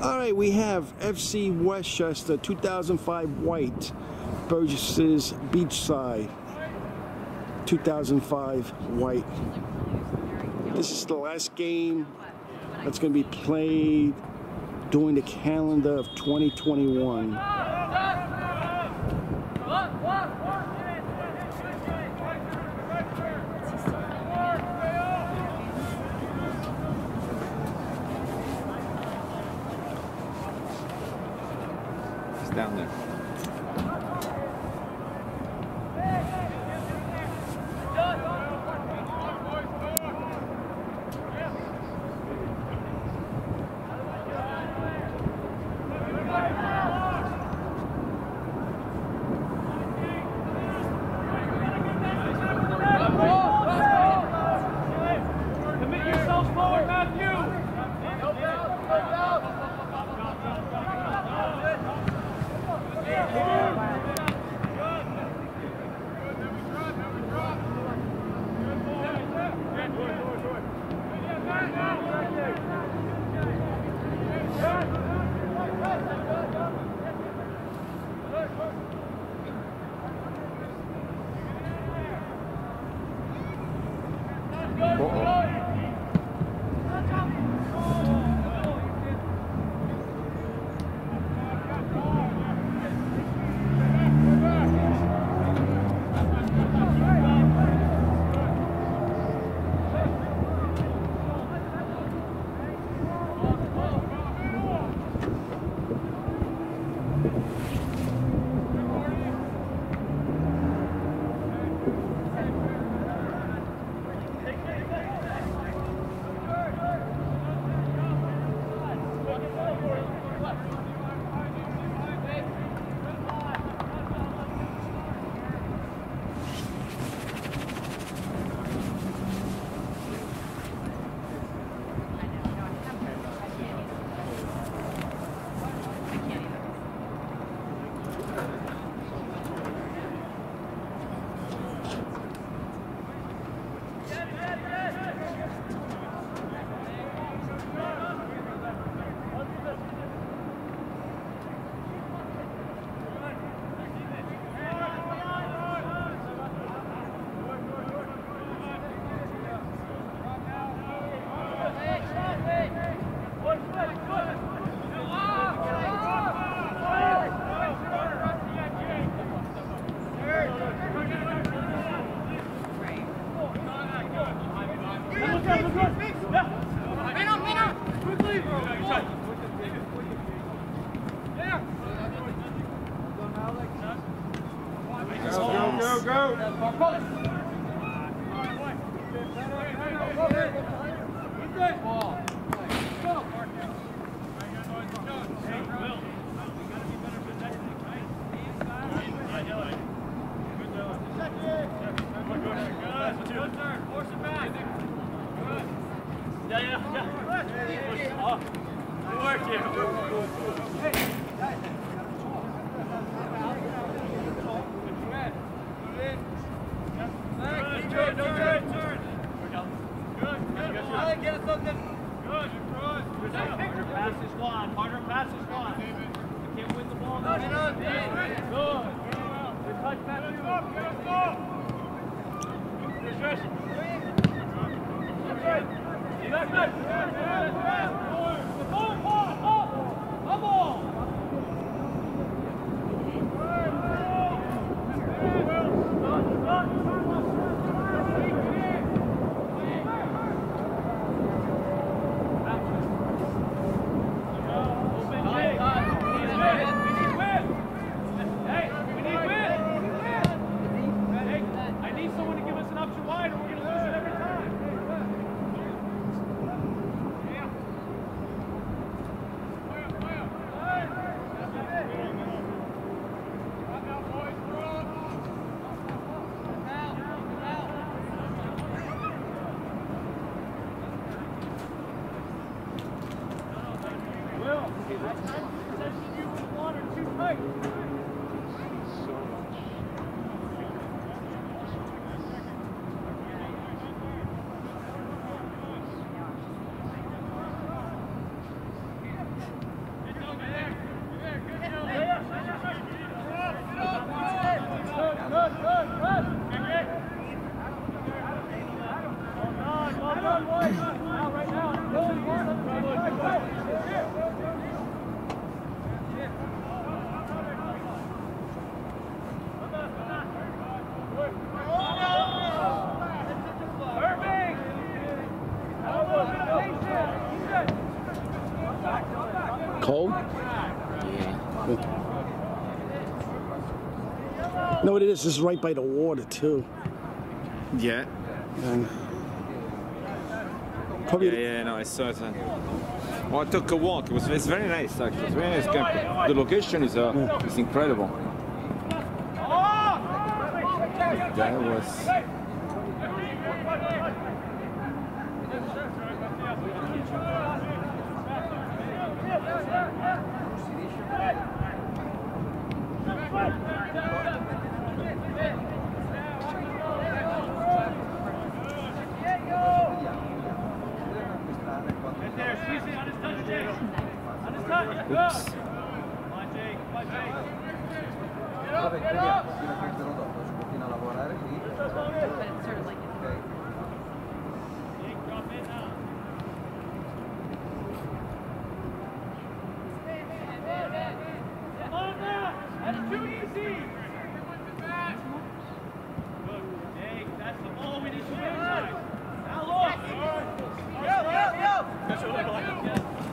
All right, we have FC Westchester 2005 White Burgess's Beachside 2005 White. This is the last game that's going to be played during the calendar of 2021. Let's go. It is. This is right by the water too. Yeah. And probably Yeah, yeah, no, I saw it. uh, Well, I took a walk. It was it's very nice, actually. It's very nice camping. The location is uh, is incredible. That was. Get there, squeeze it on his touch, Jake. On his touch. Oops. Come on, Jake. Come on, Jake. Vabbè, vediamo, fino a questo dopo, si continua a lavorare lì. But it's sort of like Ok. Jake, drop in now. Come on now. That's too easy. Good. Jake, that's the ball we need to win tonight. Now look.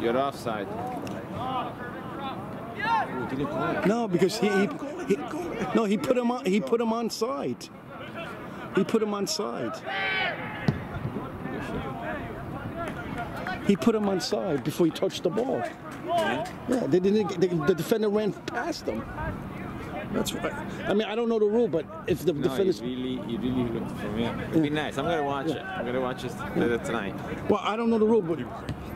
You're offside. Ooh, did he call it? no, because he, he, he no he put him on he put him on side. He put him on side. He put him on side before he touched the ball. Yeah, they didn't. The, the defender ran past him. That's right. I mean, I don't know the rule, but if the No, you defender's really, you really looked for me. It'd be nice. I'm gonna watch it. I'm gonna watch it later tonight. well, I don't know the rule, but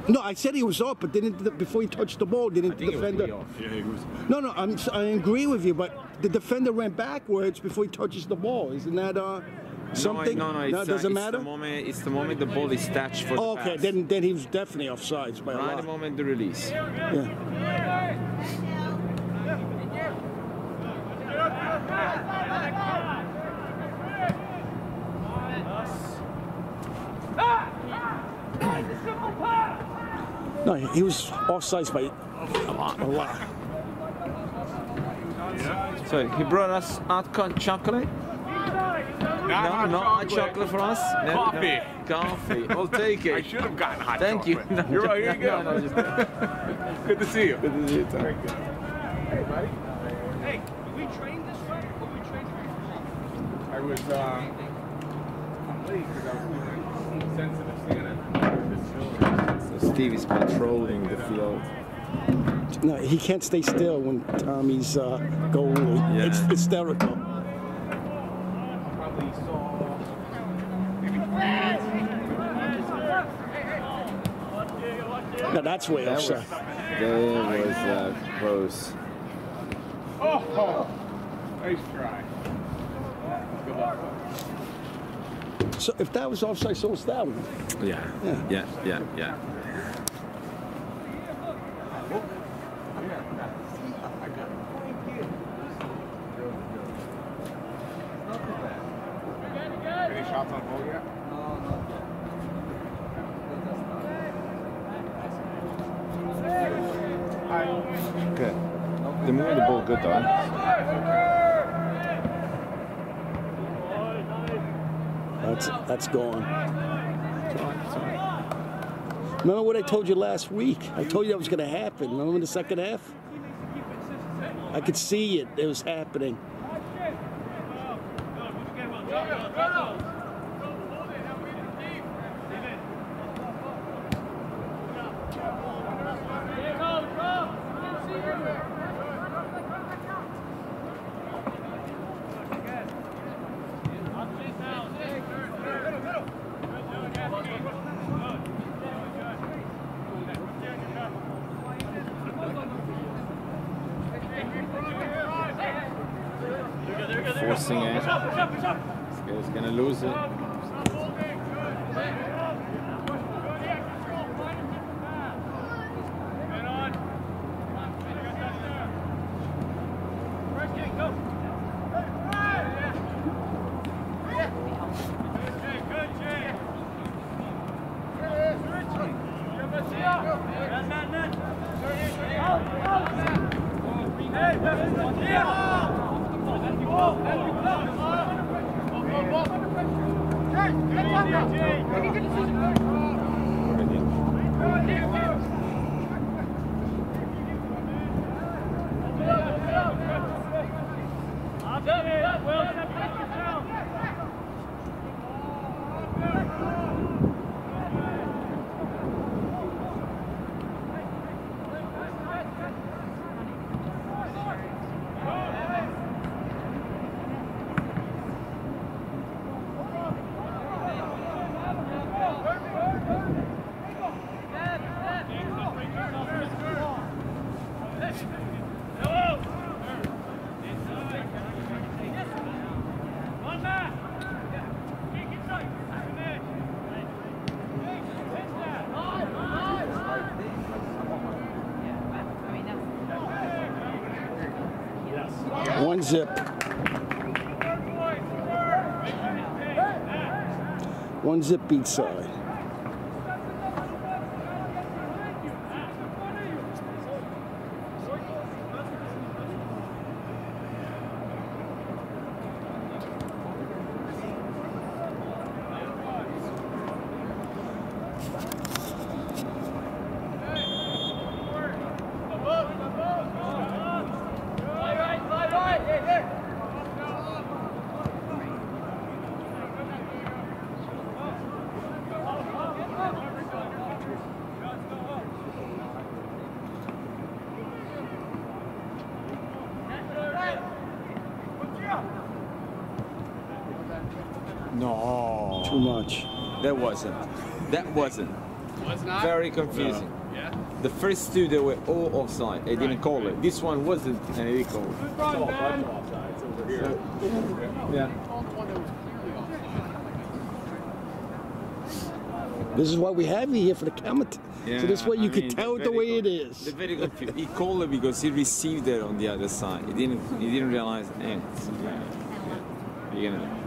no, I said he was up, but didn't the, before he touched the ball, didn't the defender? No, no, I'm, I agree with you, but the defender ran backwards before he touches the ball. Isn't that uh, something? No, no, no. It's, no, uh, doesn't it's matter. The moment, it's the moment the ball is touched for Oh, the okay, pass. then then he was definitely offsides by a Right the moment the release. Yeah. No, he was offsides by a lot. A lot. So he brought us hot co- chocolate. no, hot not hot chocolate. chocolate for us. No, Coffee. No, coffee. We'll take it. I should have gotten hot Thank you. No, You're right, here you go. no, no, just- Good to see you. Good to see you, Tom. Hey, do we train this way or we train this way? I was uh, I'm late because I was doing sensitive Santa. So Steve is patrolling the field. No, he can't stay still when Tommy's uh, goalie. Yeah. It's hysterical. Probably saw Now that's way That was, offside. that was uh, close. Oh, oh, nice try. Good luck. So if that was offside, so was that one. Yeah, Yeah. yeah, yeah, yeah. Any shots on goal yet? Good. They're moving the ball good though. eh? That's gone. Remember what I told you last week? I told you that was going to happen. Remember in the second half? I could see it. It was happening. One zip Beachside. No. Too much. That wasn't. That wasn't. Was not? Very confusing. Yeah. The first two, they were all offside. They didn't call it. This one wasn't, and they called it. It's all bunch of offsides over here. Yeah. Called the one that was clearly offside. This is why we have you here for the comment. so this way you I can mean, tell it the way it conf- is. They're very confused. He called it because he received it on the other side. He didn't. He didn't realize it. You know. Actually,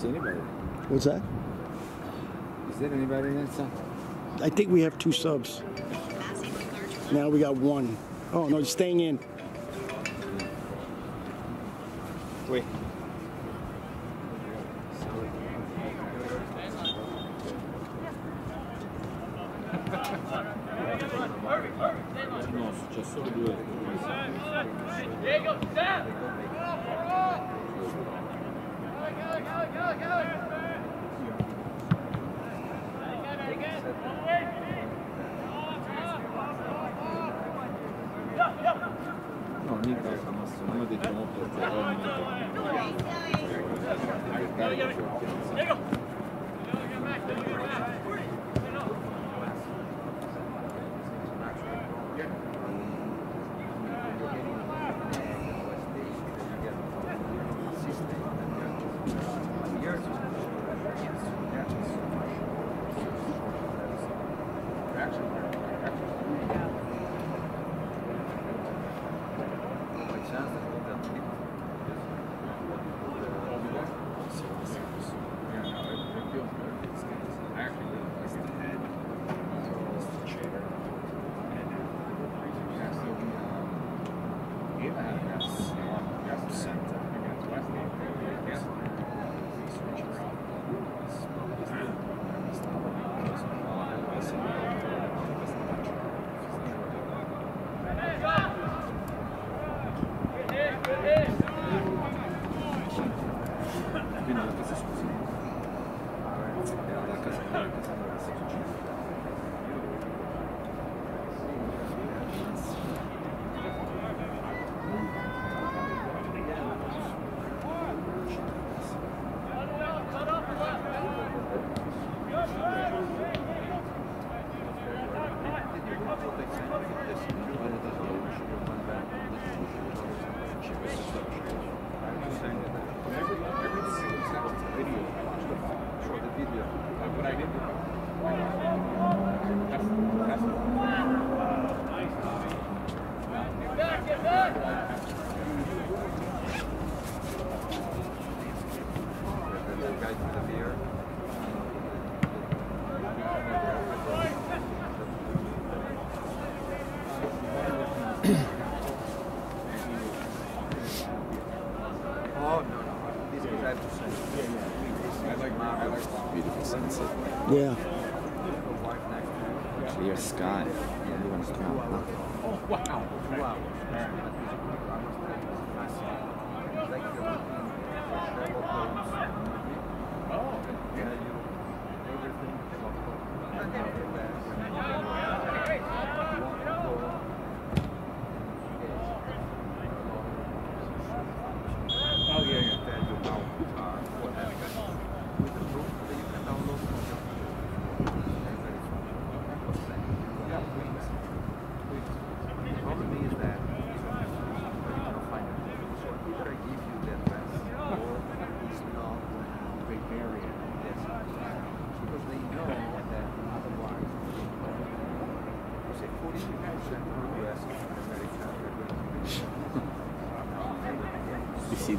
see anybody. What's that? Is there anybody in inside? I think we have two subs. Now we got one. Oh no, staying in. Wait.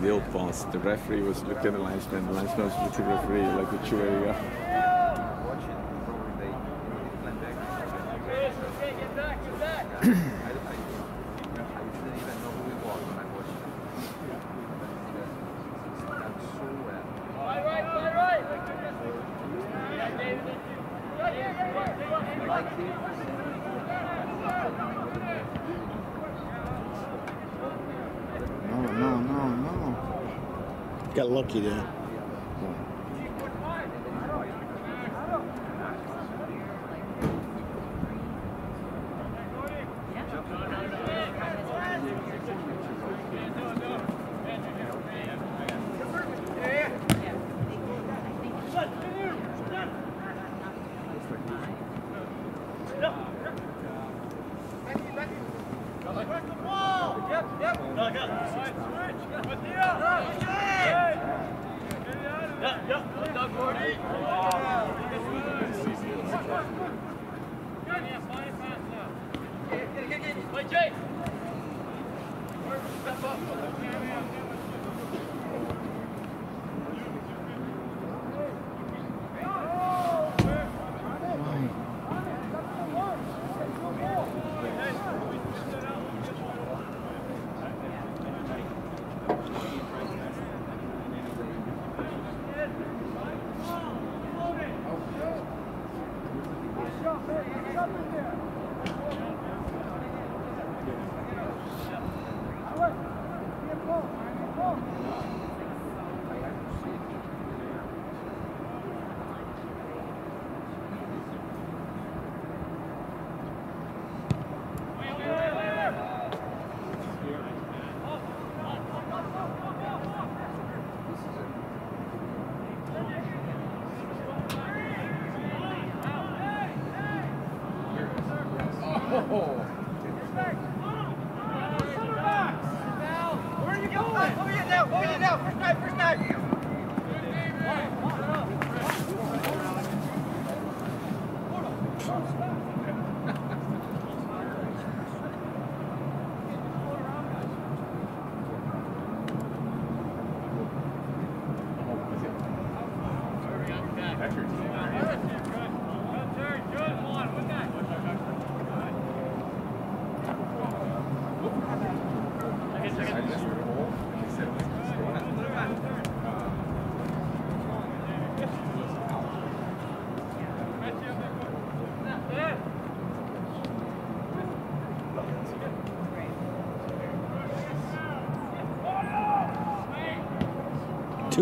the old boss. The referee was looking at the linesman, the linesman was looking at the referee like a two area. lucky there.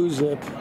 zip.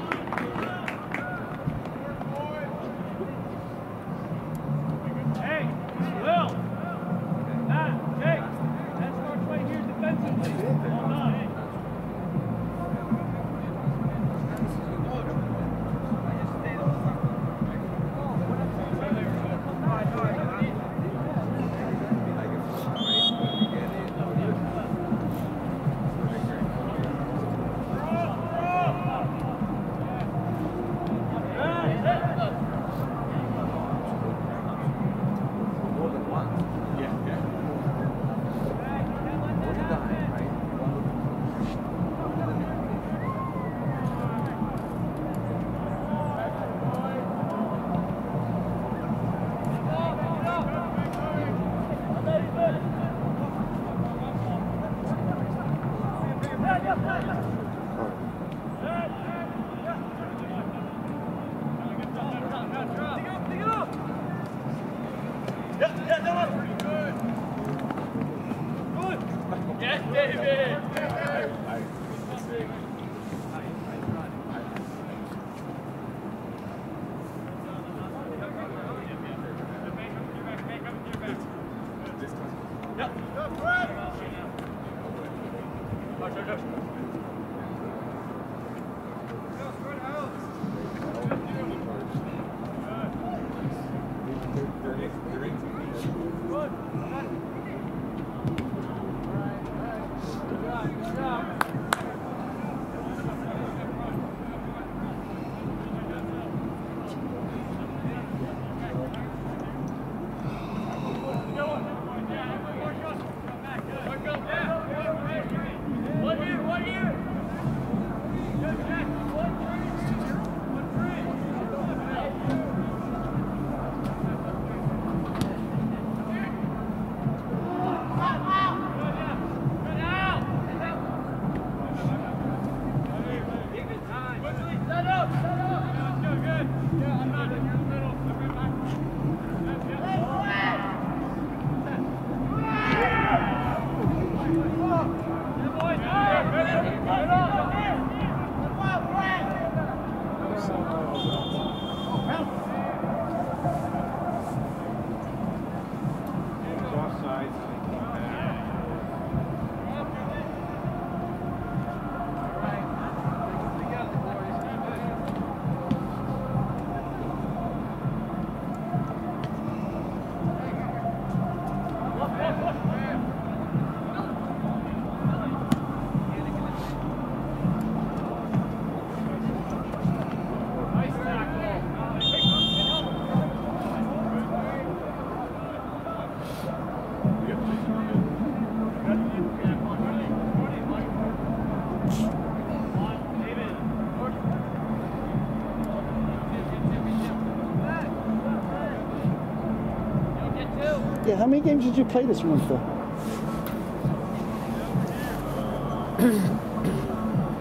Many games did you play this month, though?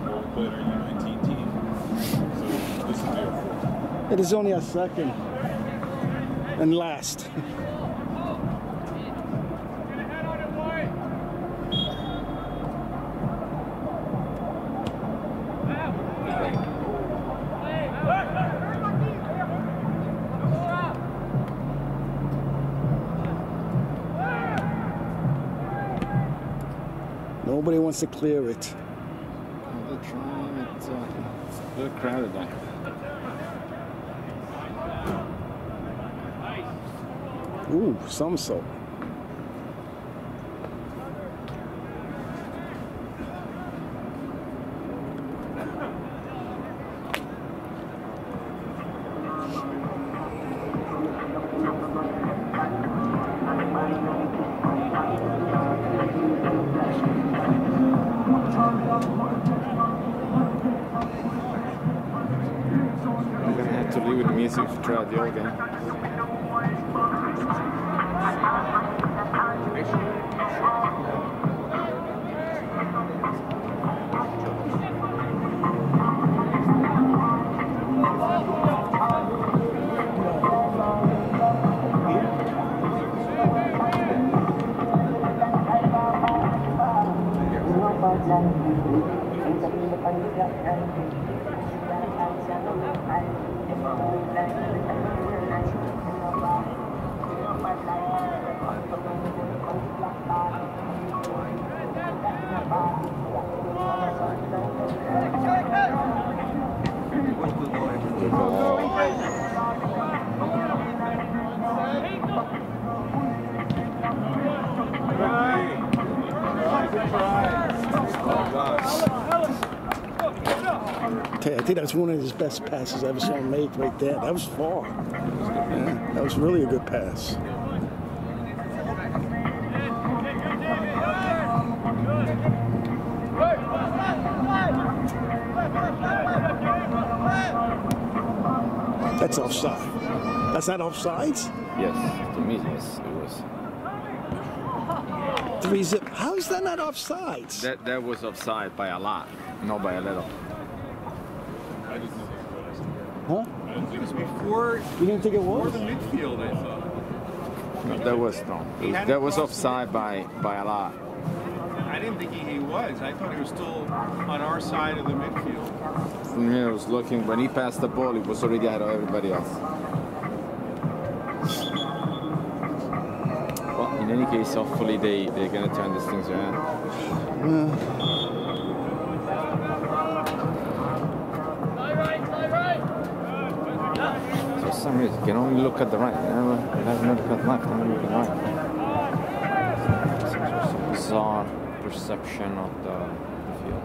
Well, we played our U19 team. So this will be our fourth. It is only a second. And last. Wants to clear it. They're trying it. Uh, they're crowded there. Ooh, some so. One of his best passes I ever saw him make right there. That was far. Yeah, that was really a good pass. That's offside. That's not offsides? Yes, to me, yes, it was. Three zip. How is that not offsides? That that was offside by a lot, not by a little. I just know this Huh? It was before, You didn't think it before was? the midfield, I thought. no, that was no. He had That was offside by by a lot. I didn't think he, he was. I thought he was still on our side of the midfield. From here, I was looking when he passed the ball, he was already ahead of everybody else. Well, in any case, hopefully they they're gonna turn these things around. For reason, you can only look at the right. Never, never look at left. Never look at right. Some bizarre perception of the, the field.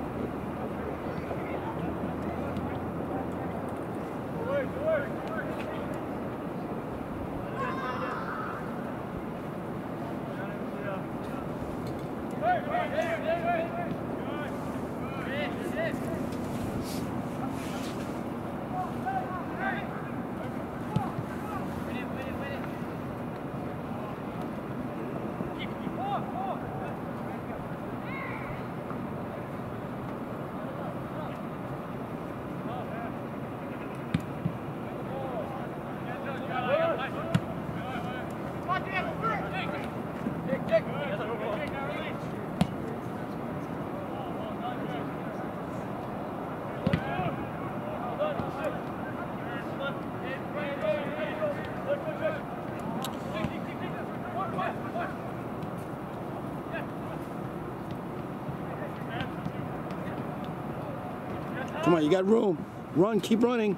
Come on, you got room. Run, keep running.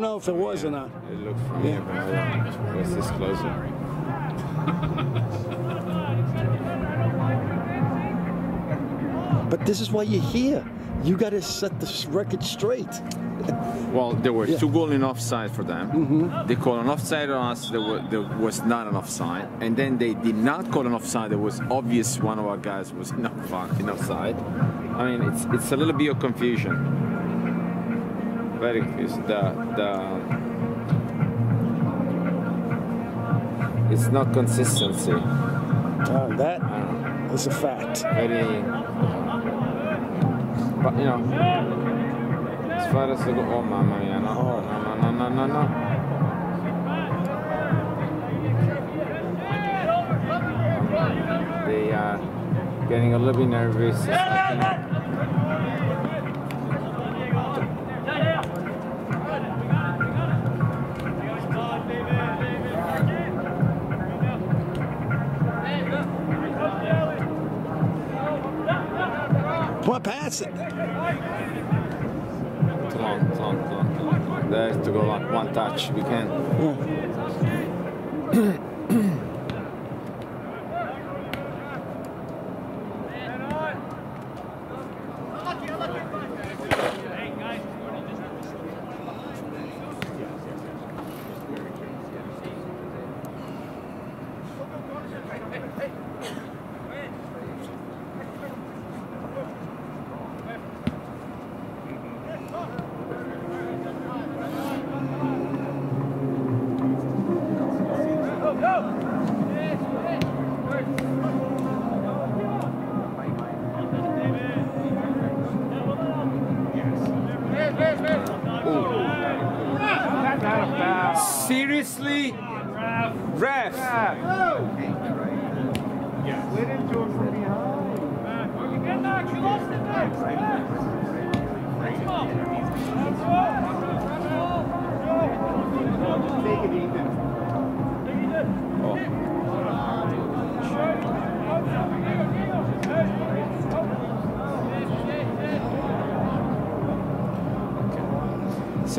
Don't know if it was or not. It looked from here, but I don't. Was this closer? But this is why you're here. You got to set this record straight. Well, there were Yeah. two goals in offside for them. Mm-hmm. They called an offside on us. There, were, there was not an offside, and then they did not call an offside. There was obvious one of our guys was not in offside. I mean, it's it's a little bit of confusion. Very confused. The the it's not consistency. Uh, that I is a fact. Very. But you know, as far as the go, oh mamma mia, no, no, no, no, no, no, no. They are getting a little bit nervous. Too to go like one touch. We can. Seriously?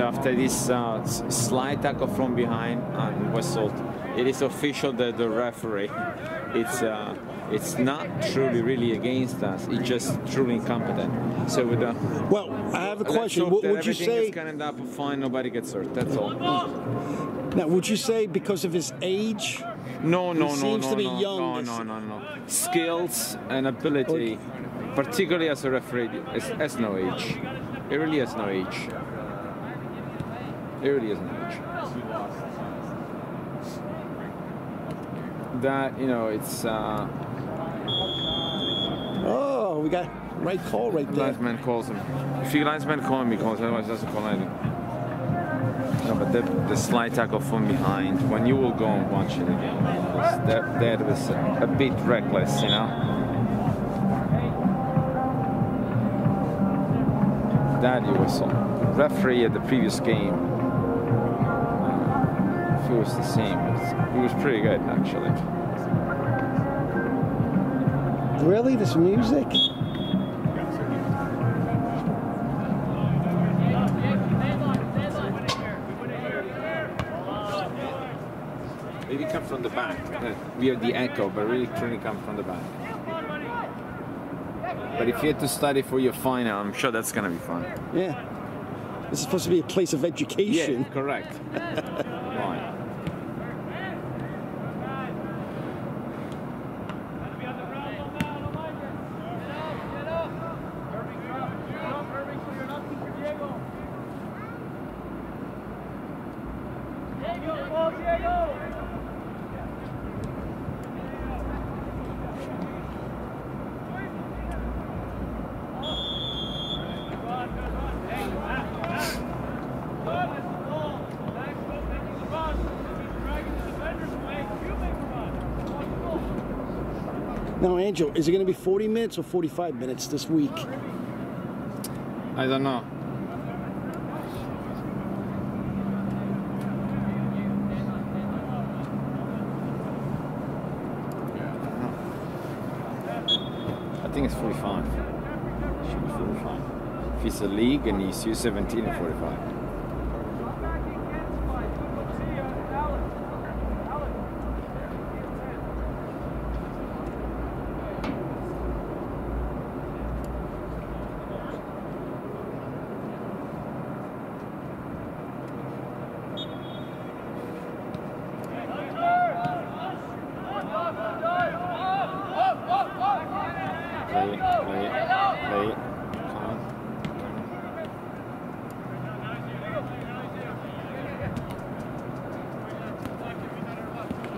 So after this uh, slight tackle from behind and whistled, it is official that the referee it's uh, it's not truly really against us. It's just truly incompetent. So with the Well, I have a question. hope Would, you say is gonna end up fine? Nobody gets hurt. That's all. now? Would you say because of his age? No, no, no, seems no, to be no, young, no, no, no, no. Skills and ability, particularly as a referee, is, has no age. It really has no age. It really no age. That you know, it's uh, Oh, we got right call right there. linesman calls him. If you linesman call me, calls. Otherwise, he doesn't call anything. No, but the, the slide tackle from behind, when you will go and watch it again, that, that was a, a bit reckless, you know? That was a referee at the previous game. Was the same, it was pretty good, actually. Really, this music? Maybe come from the back. Uh, we have the echo, but really truly come from the back. But if you had to study for your final, I'm sure that's gonna be fun. Yeah. This is supposed to be a place of education. Yeah, correct. right. Now, Angel, is it going to be 40 minutes or 45 minutes this week? I don't know. I think it's 45. Should be 45. If it's a league and he's U17 or 45. Play it, play it, play it. Come on.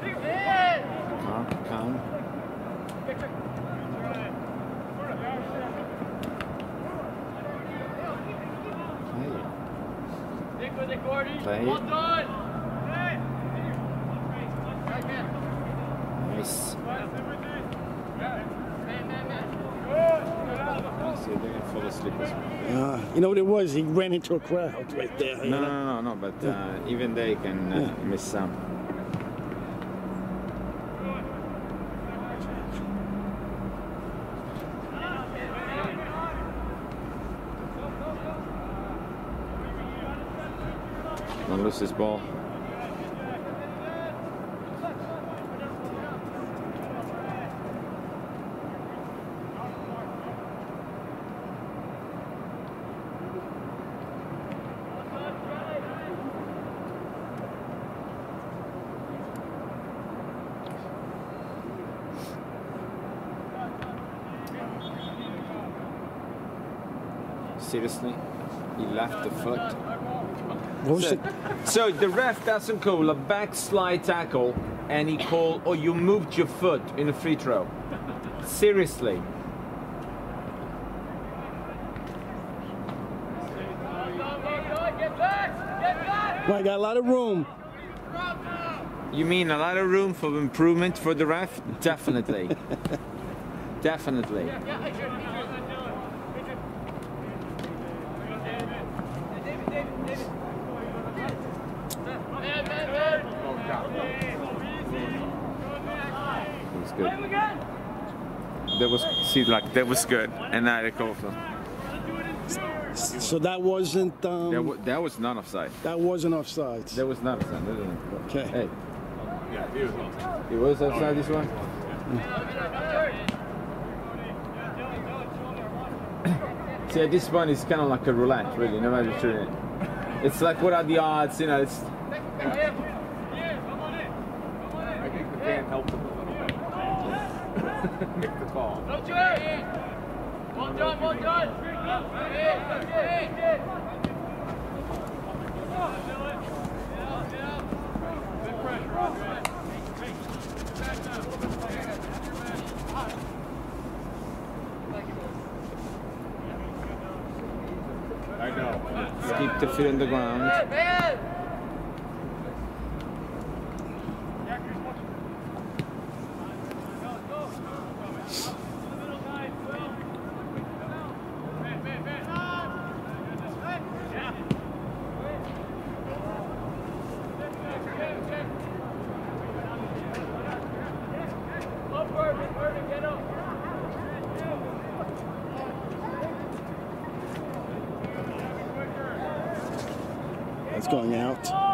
Come on, come on. Play it. Stick with it, Gordy. Play Well it. done. Nice. See, they're gonna fall asleep as well. Uh, you know what it was? He ran into a crowd right there. you No, know? no, no, no, but uh, even they can uh, miss some. Don't lose this ball. Seriously? He left the foot. So, so the ref doesn't call a backslide tackle and he called, oh, you moved your foot in a free throw. Seriously. Get back! Get back! Well, I got a lot of room. You mean a lot of room for improvement for the ref? Definitely. Definitely. It was good. That was see like that was good, and now they call for So that wasn't um, that, wa- that was not offside. that wasn't offside. That was not offside. Okay. Hey. It was offside this one. See, at this point, it's kind of like a roulette, really. No matter what. It's like what are the odds? You know, it's I think the fan helped him a little bit. Make the call. Well done, well done. I know. keep the feet on the ground. That's going out.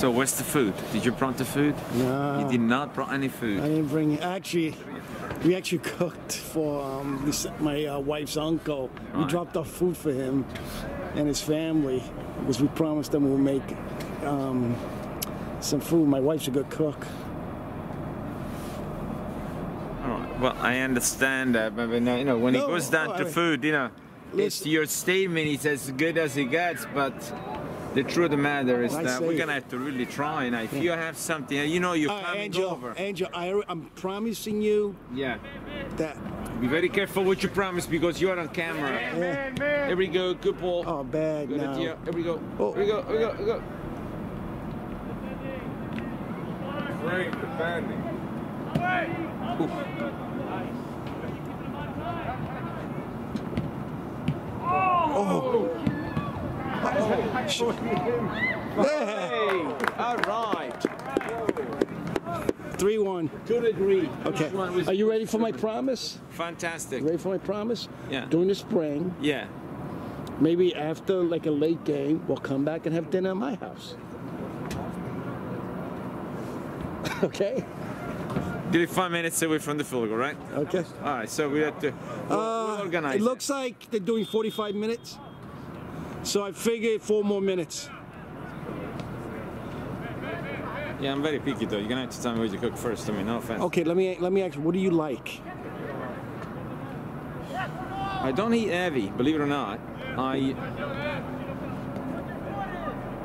So where's the food? Did you bring the food? No. You did not bring any food. I didn't bring. Actually, we actually cooked for um, this, my uh, wife's uncle. We dropped off food for him and his family because we promised them we'll make um, some food. My wife's a good cook. All right. Well, I understand that, but you know, you know, when it No, goes down no, to I- food, you know, it's your statement is as good as it gets, but the truth of the matter is I that we're gonna have to really try. And if you have something, you know, you're Uh, coming Angel, over. Angel, I, I'm promising you Yeah. that. Be very careful what you promise because you are on camera. Yeah. Here we go. Good ball. Oh, bad Good now. idea. Here we go. Oh. Here we go. Here we go. Here we go. Great defending. Hey. All right. Three one. Could agree. Okay. Which one was Are you ready for my promise? fantastic? Ready for my promise? Yeah. During the spring, Yeah. maybe after like a late game, we'll come back and have dinner at my house. okay. Did it five minutes away from the field goal, right? Okay. All right. So we have to we'll, we'll organize. Uh, It looks like they're doing 45 minutes. So I figure four more minutes. Yeah, I'm very picky though. You're gonna have to tell me what you cook first. I mean, no offense. Okay, let me let me ask you, what do you like? I don't eat heavy, believe it or not. I,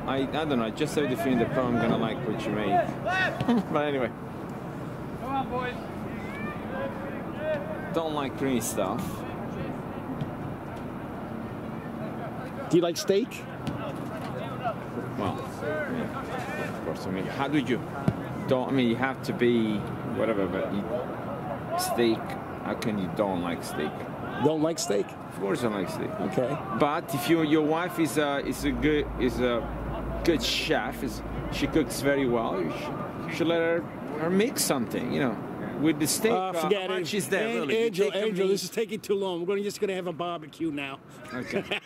I, I don't know. I just have the feeling that probably I'm gonna like what you made. but anyway, Come on, boys. don't like creamy stuff. Do you like steak? Well, yeah, of course. I mean, how do you? Don't. I mean, you have to be whatever. But you, steak. How can you don't like steak? Don't like steak? Of course, I like steak. Okay. But if you, your wife is a is a good is a good chef, is she cooks very well. You should, you should let her, her make something. You know, with the steak. Uh, forget how it. much is that An- really? Angel, Angel, this is taking too long. We're gonna, just going to have a barbecue now. Okay.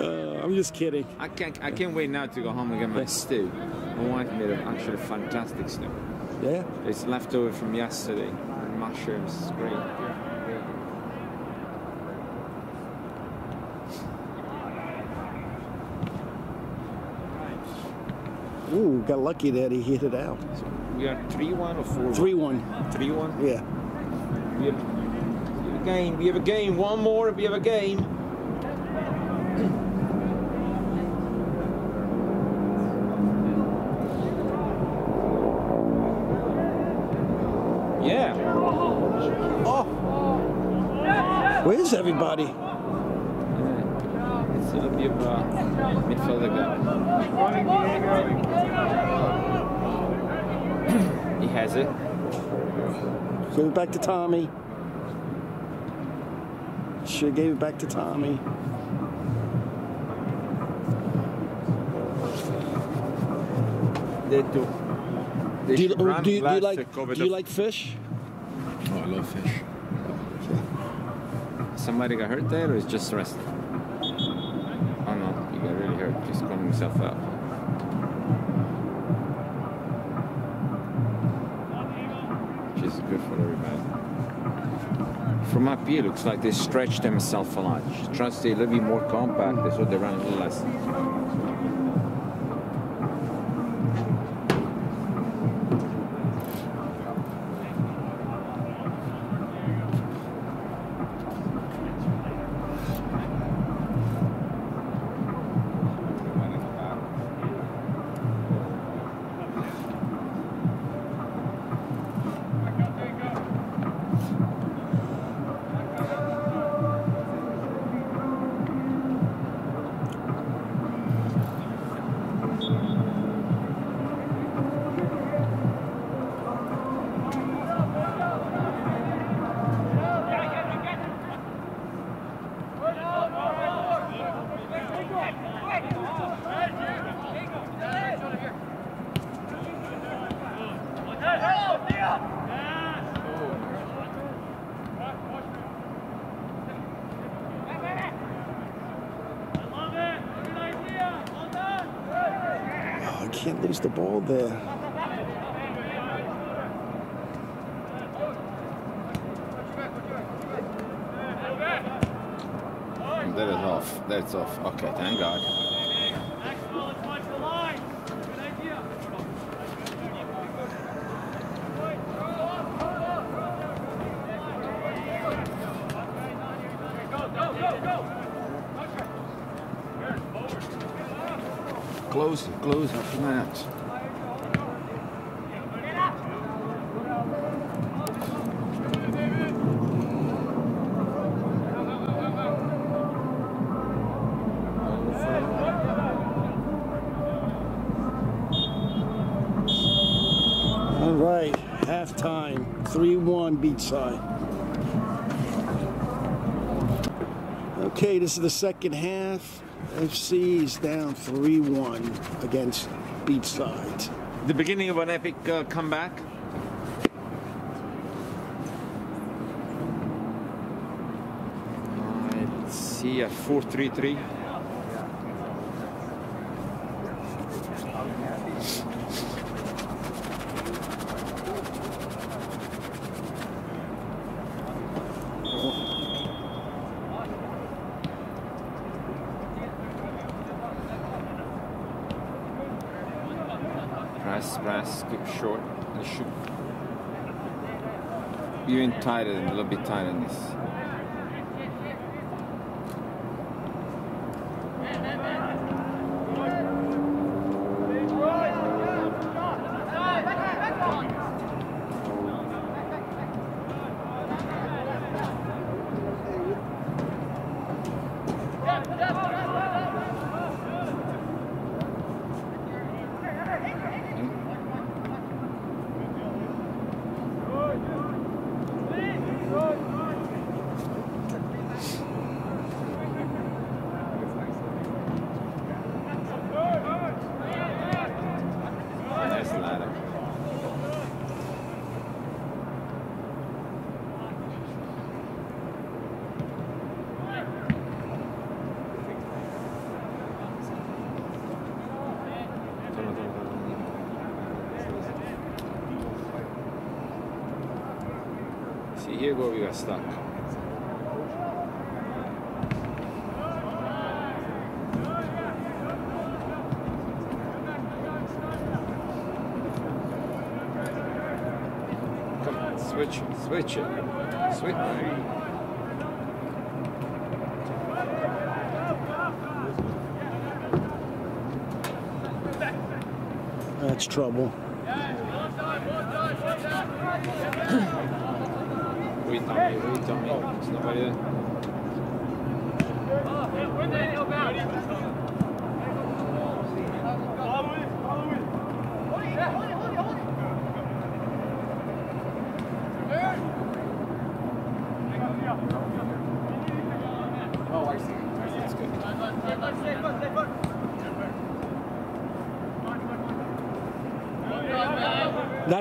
Uh, I'm just kidding. I can't I can't wait now to go home and get my stew. My wife made an actually fantastic stew. Yeah? It's leftover from yesterday. Mushrooms, it's great. Ooh, got lucky that he hit it out. We are three one or four. 3 1. Three one. Yeah. We have, we have a game. We have a game. One more. If we have a game. Yeah. Oh. Where's everybody? It's Så det blir bra. He has it. Give it back to Tommy. Should gave it back to Tommy. They do. They Do you, do you, do you like do you like fish? Oh, I love fish. Somebody got hurt there, or is just resting? Oh no, he got really hurt. Just calling himself out. Which is good for everybody. From up here, looks like they stretch themselves a lot. To stay a little bit more compact, so they run a little less. The ball there. That is off. That's off. Okay, thank God. Maxwell, let's watch the line. Good idea. Go, go, go, go. Close, close after that. All right, halftime, 3-1. Okay, this is the second half. FC is down 3-1 against Beachside. The beginning of an epic uh, comeback. See a 4-3-3. Press, press, keep short. And shoot. Even tighter, a little bit tighter than this. Nice ladder. See here where we got stuck. Come on, switch it, switch it, switch. That's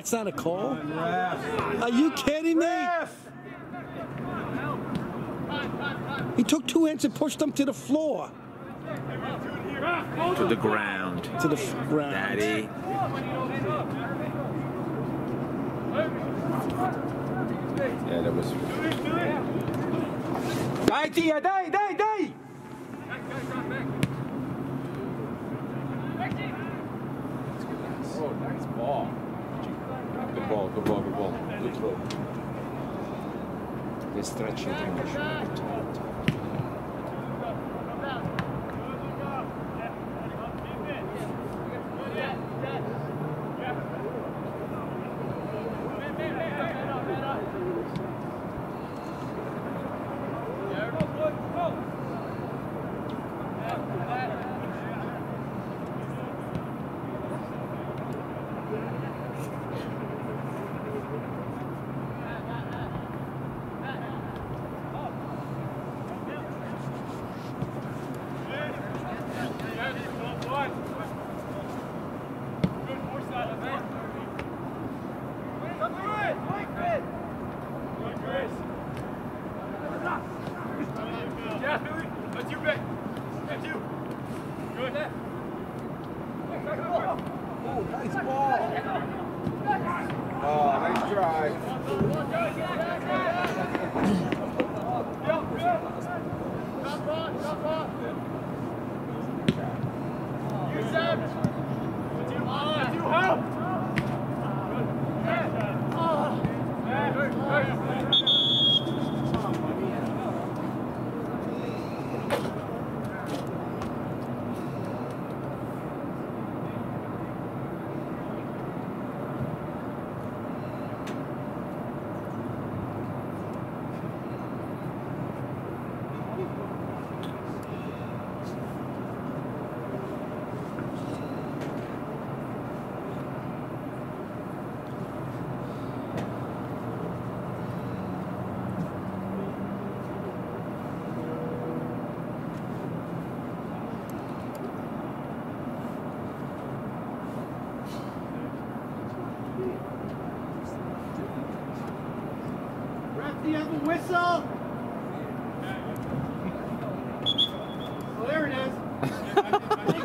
That's not a call? Are you kidding me? He took two hands and pushed them to the floor. To the ground. To the ground. Daddy. Yeah, that was.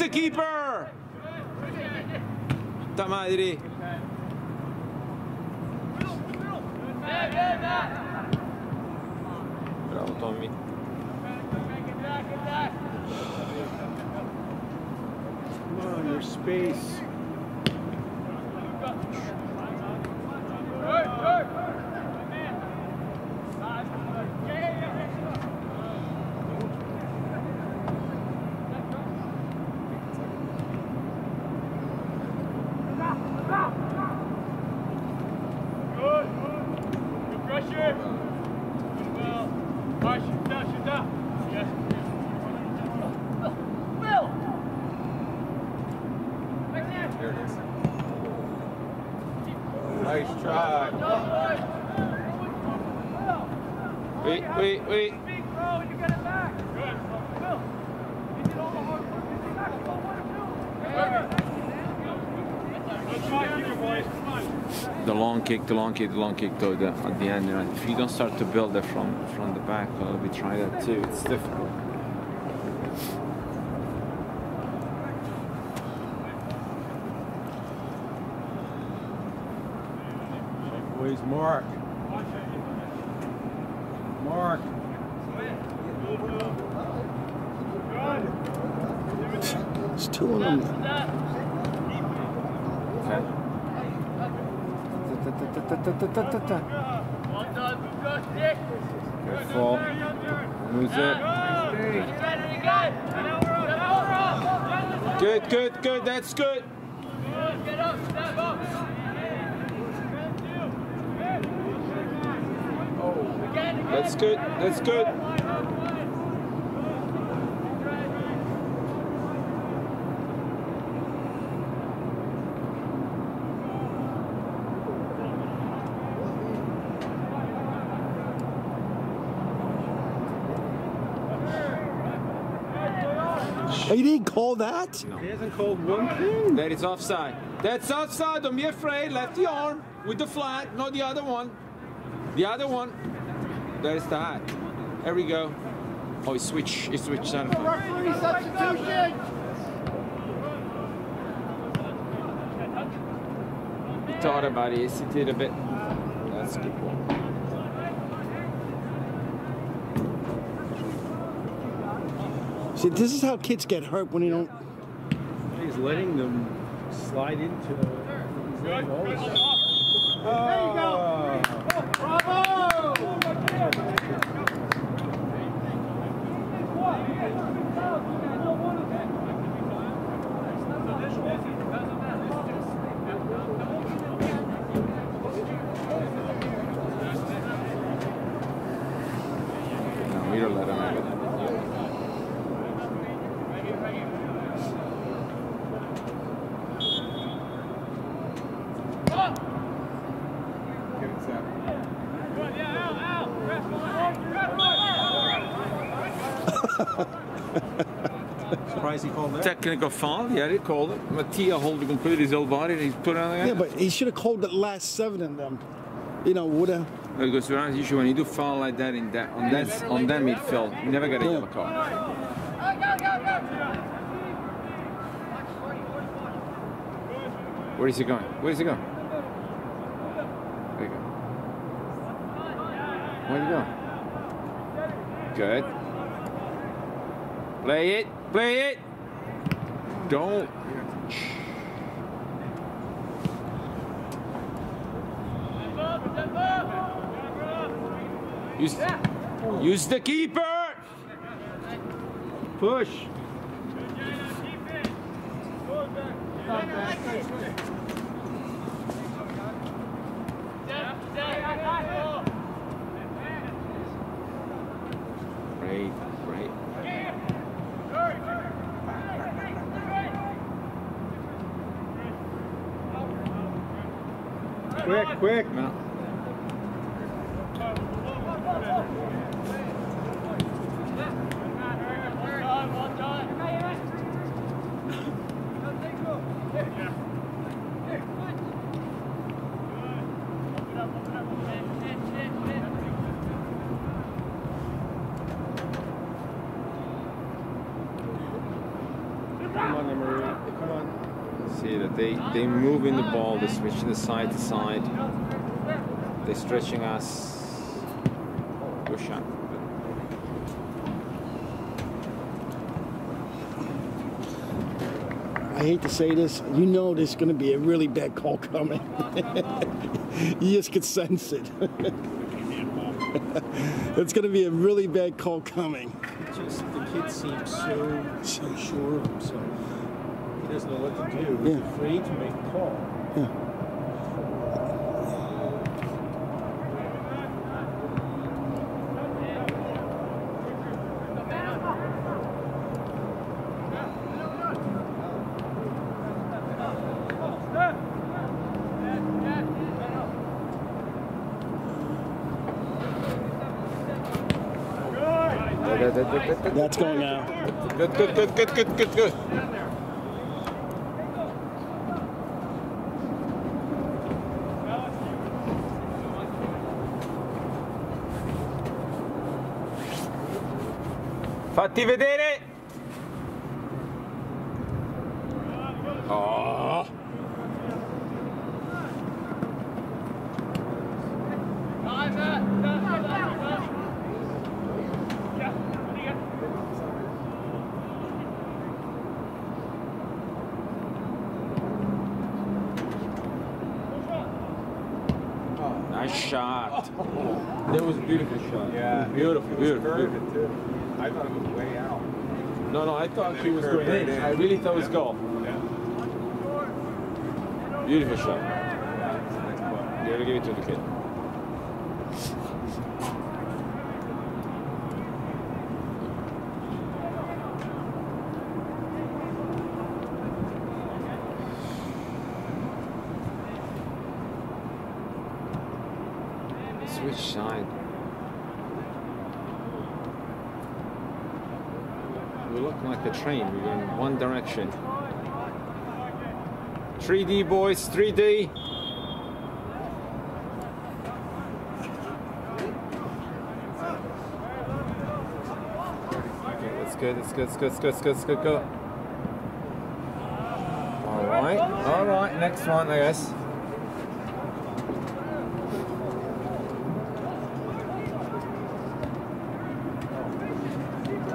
a keeper! Puta madre. Bravo, Tommy. Come on, your space. Kick, the long kick, the long kick to the, at the end. If you don't start to build it from from the back, well, we try that too. It's difficult. Boys, Mark. Mark. It's two of them. Okay. Careful. It. Good, good, good. That's good. Get up, step up. That's good. That's good. Call that? No. He hasn't called one thing. That is offside. That's offside. Don't be afraid. Left the arm with the flag, not the other one. The other one. That is the hat. There we go. Oh, he switched. He switched center. Referee substitution. He thought about it. He did a bit. That's a good ball. See, this is how kids get hurt when you don't. He's letting them slide into. He's letting all this. Oh. No, we don't let him have it. Get it set. Surprised he called that. Technical foul. Yeah, they called it. Mattia holding completely his whole body and he put it on the Yeah, but he should have called the last seven of them. You know, would have. Because to be honest, usually when you do foul like that in that on that on that midfield, you never get a Yeah. yellow card. Where is he going? Where is he going? There you go. Where you go? Good. Play it. Play it. Don't. Use, use the keeper. Push. Great, great. Quick, quick. No. Come on, Emery. Come on. See that they they moving the ball, they switching the side to side. They're stretching us. Good shot. I hate to say this. You know there's going to be a really bad call coming. you just can sense it. it's going to be a really bad call coming. Just the kid seems so so sure of himself. He doesn't know what to do. He's Yeah. afraid to make a call. That's going out. Good, good, good, good, good, good, good. Fatti vedere! Thought he was going in. I really thought it was goal. Yeah. Beautiful shot. Yeah, it's a nice ball. You gotta give it to the kid. Switch side. We look like a train. We're going in one direction. 3D boys, 3D. Okay, that's good, that's good, that's good, that's good, that's good, that's good, go. Alright, alright, next one, I guess.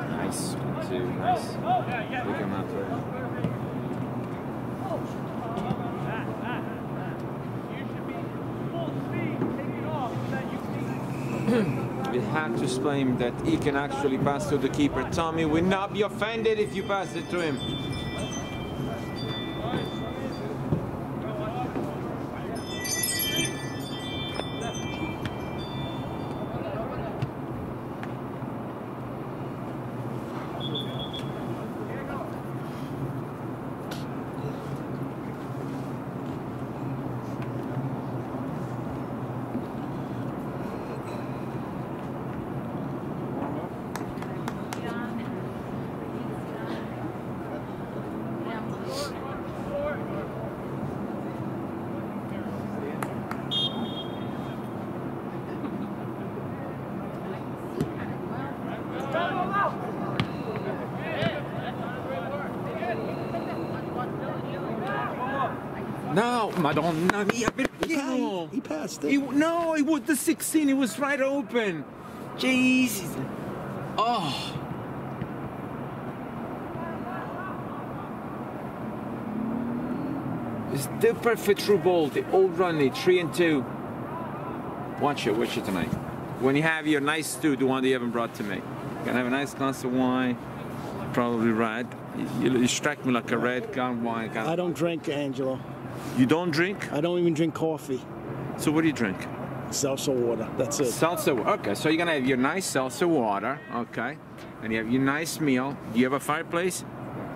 Nice, one, two, nice. Look at that there. Explain that he can actually pass to the keeper. Tommy will not be offended if you pass it to him. No, Madonna mia, perché no? He passed it. He, no, it was the 16. It was right open. Jesus. Oh. It's the perfect through ball. The old runny, three and two. Watch it, watch it tonight. When you have your nice stew, the one that you haven't brought to me. You can have a nice glass of wine, probably red. You, you strike me like a red gun wine. Kind I don't drink, Angelo. You don't drink? I don't even drink coffee. So what do you drink? Salsa water. That's it. Salsa. Okay, so you're gonna have your nice salsa water. Okay, and you have your nice meal. Do you have a fireplace?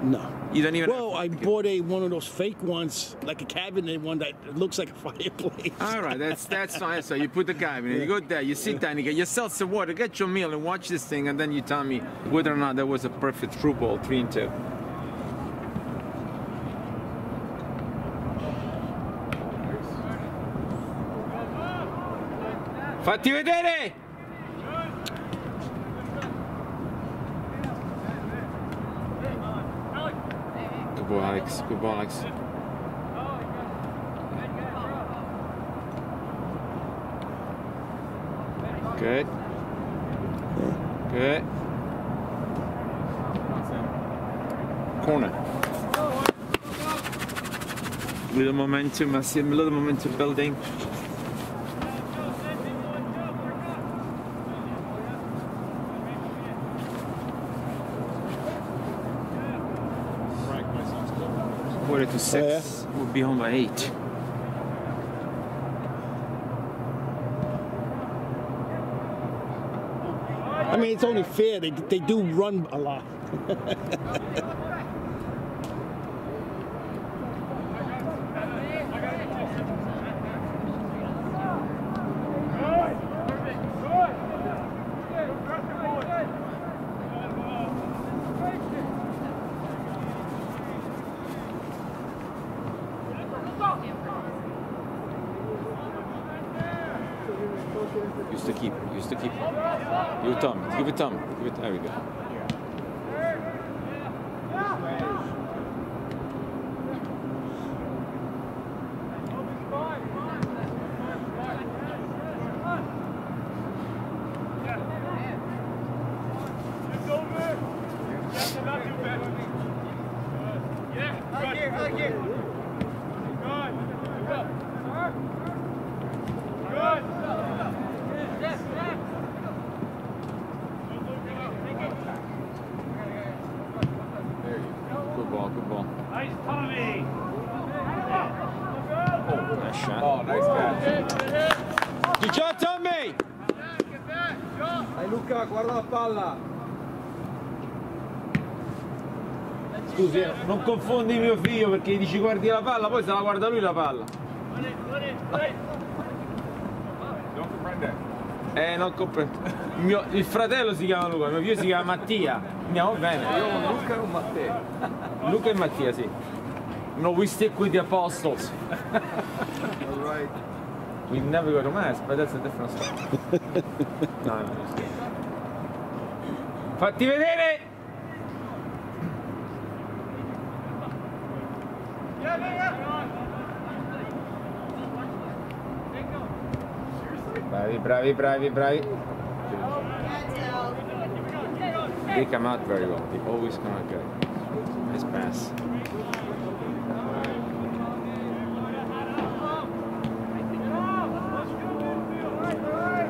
No. You don't even. Well, I bought a one of those fake ones, like a cabinet one that looks like a fireplace. All right, that's that's fine. So you put the cabinet, you go there, you sit down, you get your salsa water, get your meal, and watch this thing, and then you tell me whether or not that was a perfect through ball, three and two. Fatti vedere! Good boy, Alex. Good boy, Alex. Good. Good. Corner. Little momentum, I see a little momentum building. Frank, my son's good. Quarter to six. Oh, we'll be home by eight. I mean, it's only fair. They, they do run a lot. job, Tommy! Dai Luca, guarda la palla. Scusi, eh, non confondi mio figlio perché gli dici guardi la palla, poi se la guarda lui la palla. Non comprende. Eh, non comprendo. Il, mio- il fratello si chiama Luca, il mio figlio si chiama Mattia. Andiamo bene. Io Luca e con Matteo. Luca e Mattia, sì. No, we stick with the apostles. Alright. We never go to mass, but that's a different story. no, no, no. Fatti vedere! Bravi, bravi, bravi, bravi. They come out very well. They always come out good. Nice pass.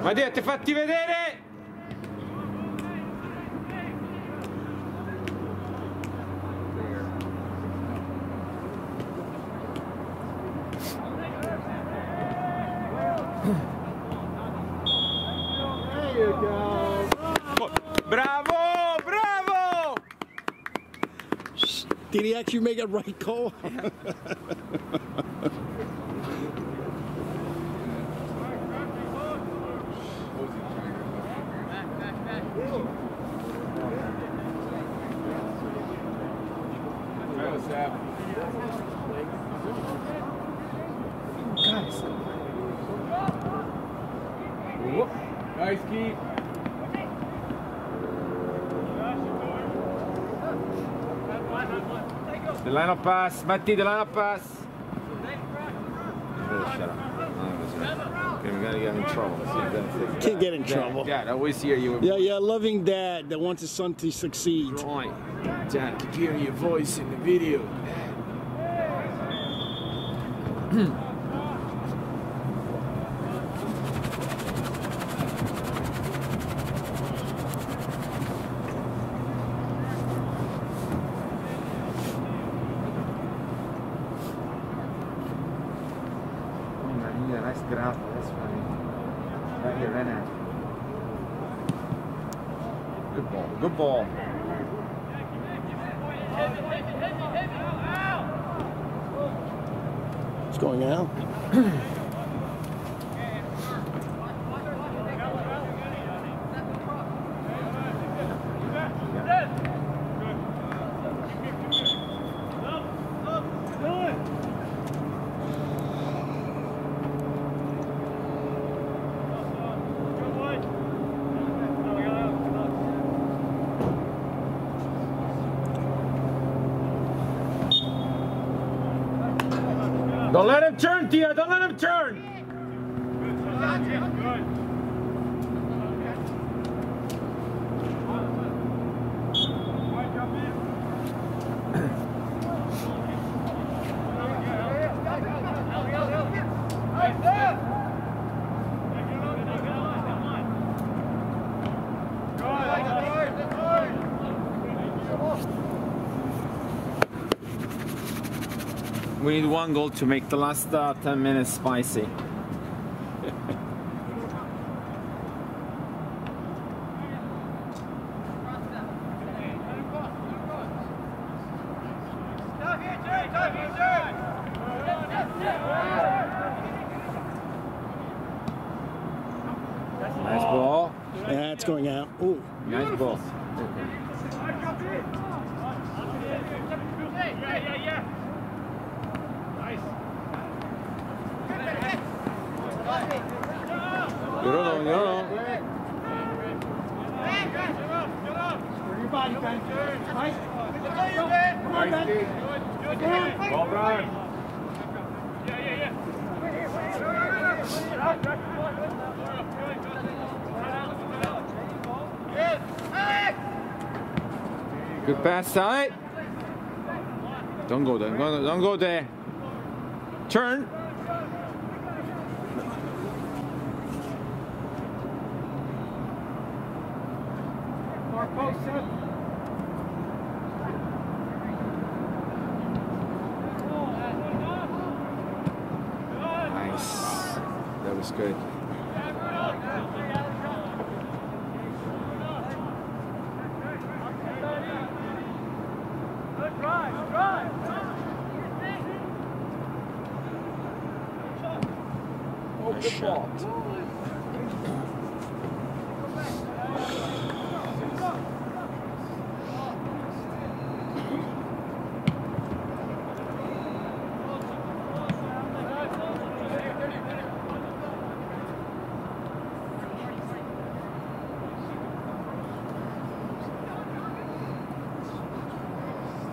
Mattia, ti fatti vedere! Bravo, bravo! Did he actually make a right call? The pass, Matti, the line of pass. Shut up. We're gonna get in trouble. Can't get in trouble. Dad, I always hear you. Yeah, yeah, loving dad that wants his son to succeed. Right. Dad, I could hear your voice in the video. Oh, Maria, nice grab. That's funny. Right here, right now. Good ball, good ball. What's going on? Don't let him turn, Tia. Don't let him turn. One goal to make the last uh, 10 minutes spicy. Nice ball. Yeah, it's going out. Ooh. Nice ball. You're on, you're on. Good pass, side. Don't go there. Don't go there. Turn. That's good. Good drive, good drive. Nice shot.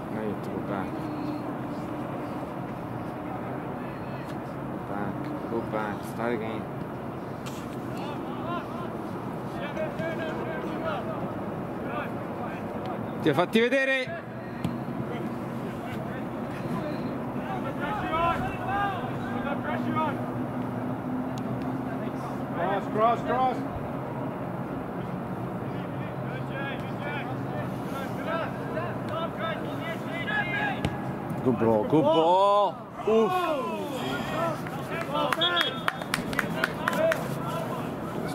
Now you have to go back. Go back. Go back. Start again. Ti ha fatti vedere? Pressure on. Put that. Cross, cross, cross. Good, Jay, good, Jay. Good, good. Stop, guys. Hold the edge, Jay. Good ball. Good ball.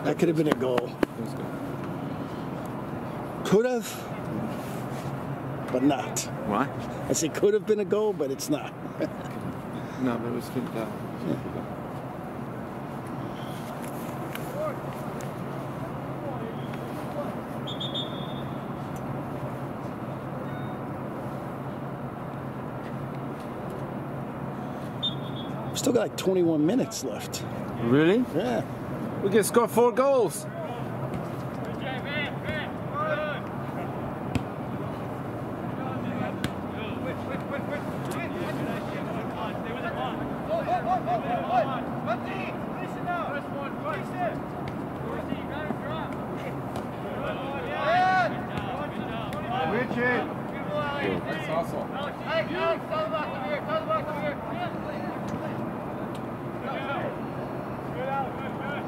That could have been a goal. That was good. Could have, but not. Why? I said could have been a goal, but it's not. No, but it was good. Uh, that. Still got like 21 minutes left. Really? Yeah. We can score four goals. Good, Jay, man, man. Good. Stay with it, on. Listen now. First one, first it. Dorsey, you got it, drop. Good, yeah. Good job, good job. Richard. Beautiful, Alex. That's awesome. Alex, hey, Alex, tell the box over here. Tell the box over here. Good, good, Alex, good, good.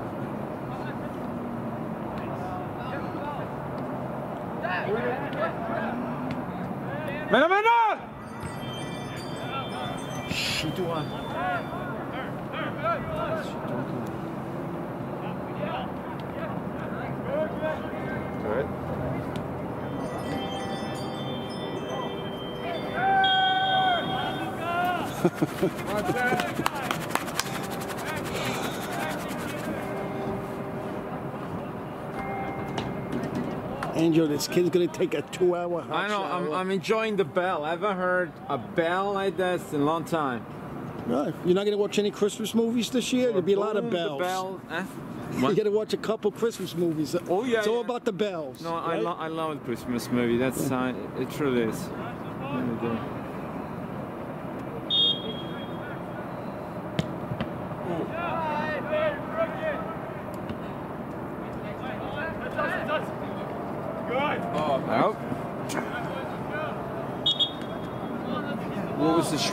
Mena, mena! Shituan. Good. Angel, this kid's gonna take a two-hour hot I know. I'm. I'm enjoying the bell. I haven't heard a bell like this in a long time. Right. You're not gonna watch any Christmas movies this year. There'll be a lot of bells. The bell. Eh? You gotta watch a couple Christmas movies. Oh, yeah, It's all yeah. about the bells. No, I, lo- I love Christmas movie. That's uh, it truly is. Really do. Out.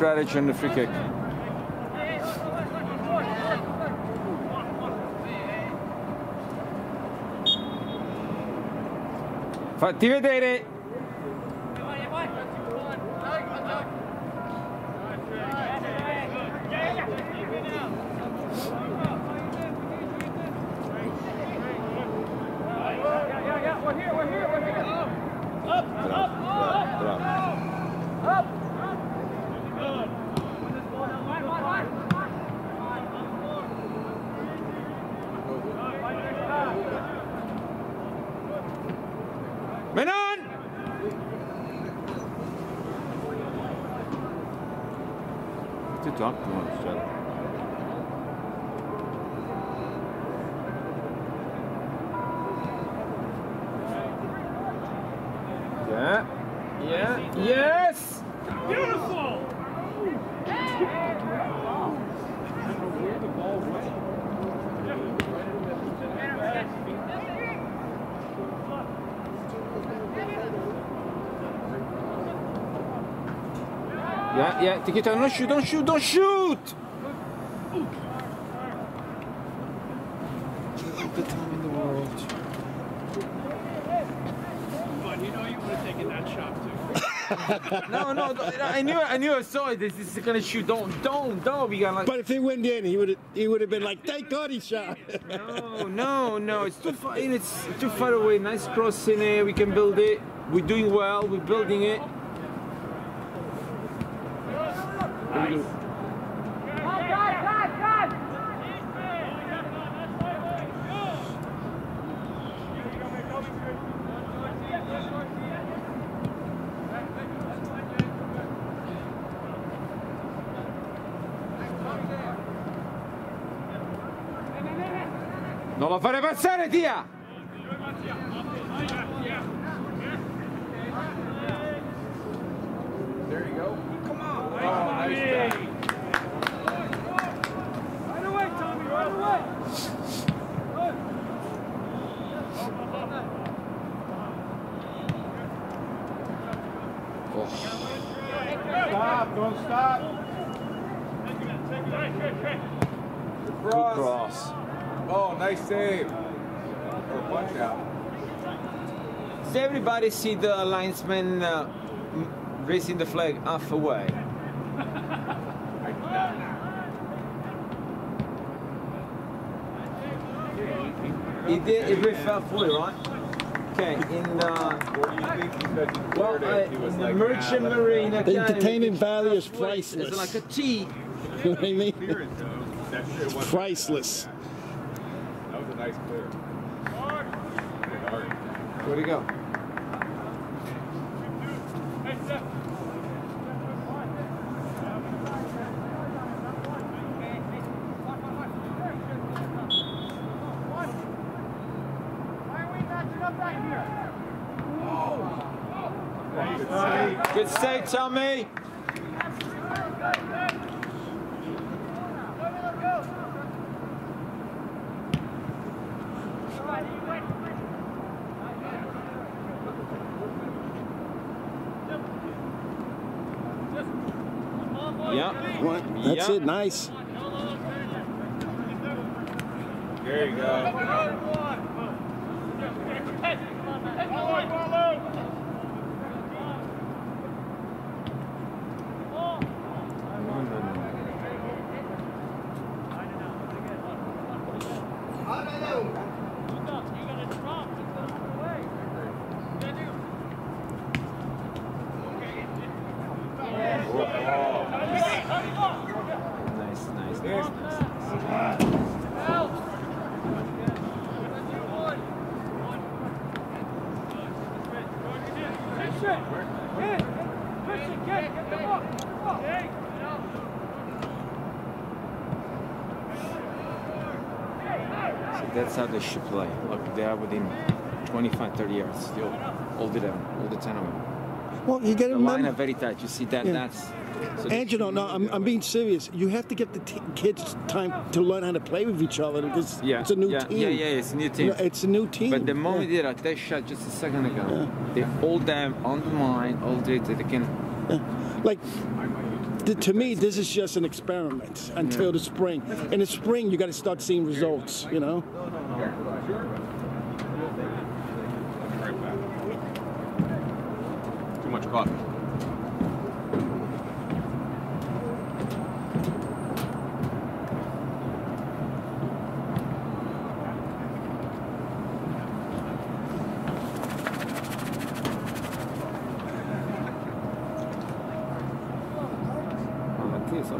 What was the free kick? Fatti vedere! To talk to each other. Yeah. Yeah. Yes! Beautiful! Yeah, yeah. Take it down. Don't shoot. Don't shoot. Don't shoot! The time in the world. But you know you would have taken that shot too. no, no, I knew, I knew I saw it. This is gonna shoot. Don't, don't, don't. We got like. But if he went in, he would have he would have been like, thank God he shot. No, no, no. It's too far. It's too far away. Nice crossing here. We can build it. We're doing well. We're building it. Dale. See the linesman uh, raising the flag half away? He did. It really fell fully, right? Okay. In uh, Or do you think well, uh, it, he was in the Merchant Marine The Academy, entertainment value is fully. priceless. It's like a T. you know what I mean? clear it, though. That shit wasn't Priceless. That was a nice clear. Where'd he go? Good save, Tommy. Yeah. What? That's Yeah. it. Nice. There you go. Nice, nice, nice, nice. They should play. Look, they are within 25, 30 yards still. All the them, all the ten of them. Well, you to The line are very tight. You see that? Yeah. That's. So Angelo. No, I'm, I'm being serious. You have to give the t- kids time to learn how to play with each other because Yeah, it's a new yeah, team. yeah, yeah, it's a new You team. know, it's a new team. But the moment yeah. they did that shot just a second ago, they all them on the line, all day they can. like th- to me this is just an experiment until the spring in the spring you got to start seeing results you know Right back. Oh, Mattia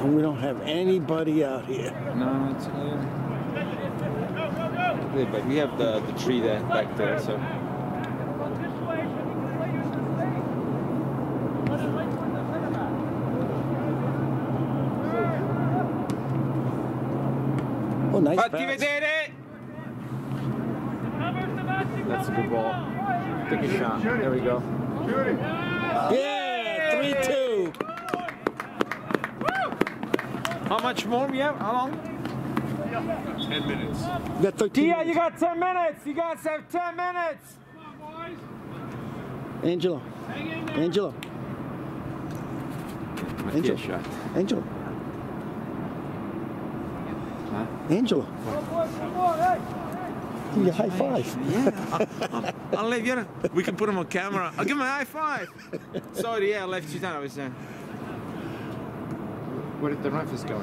and we don't have anybody out here No, it's. Uh, yeah, but we have the, the tree there back there, so. oh nice Fatti pass. vedere! Eh? That's a good ball. Take a shot. There we go. yeah three two How much more we have? How long? Ten minutes. we got 13 Tia, you got 10 minutes! You guys have 10 minutes! angelo angelo Mattia Angel. shot. angelo Angela. Give you a high five. Yeah. I'll, I'll leave you. We can put him on camera. I'll give him a high five. Sorry, yeah, I left you down. I was uh, Where did the rifles go?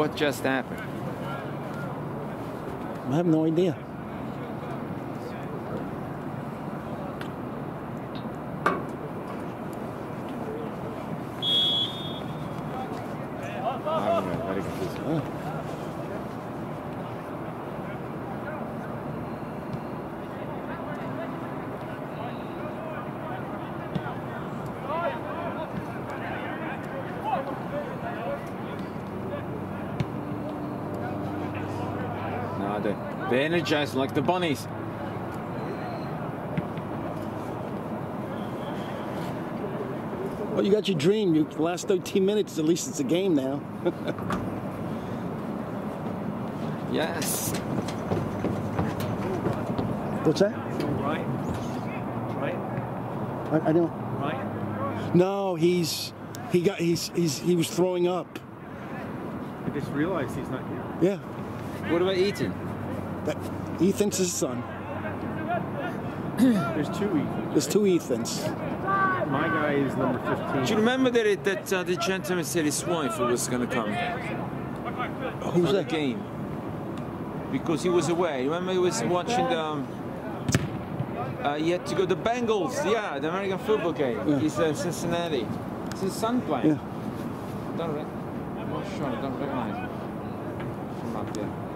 What just happened? I have no idea. Energized like the bunnies. Well, you got your dream. You the last 13 minutes. At least it's a game now. Yes. What's that? Right. Right. I, I don't. Right. No, he's he got he's he's he was throwing up. I just realized he's not here. Yeah, What about eating? That Ethan's his son. There's two Ethans. There's two Ethans. My guy is number 15. Do you remember that it, that uh, the gentleman said his wife was going to come Who's for the that? game because he was away. Remember he was watching the. Um, uh, he had to go the Bengals, yeah, the American football game. Yeah. He's in Cincinnati. It's his son playing. Yeah. Don't re- I'm not sure. I don't recognize him. From up there.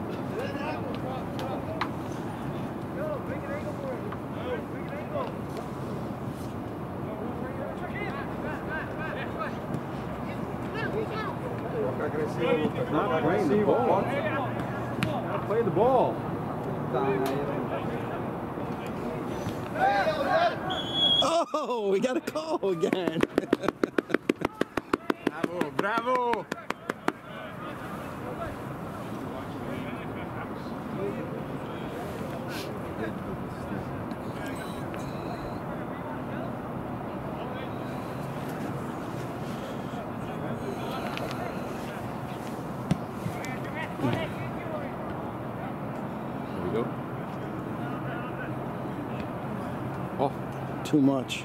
not playing the ball. Not play the ball. Oh, we got a call again. Bravo, bravo! Here we go. Oh, Too much.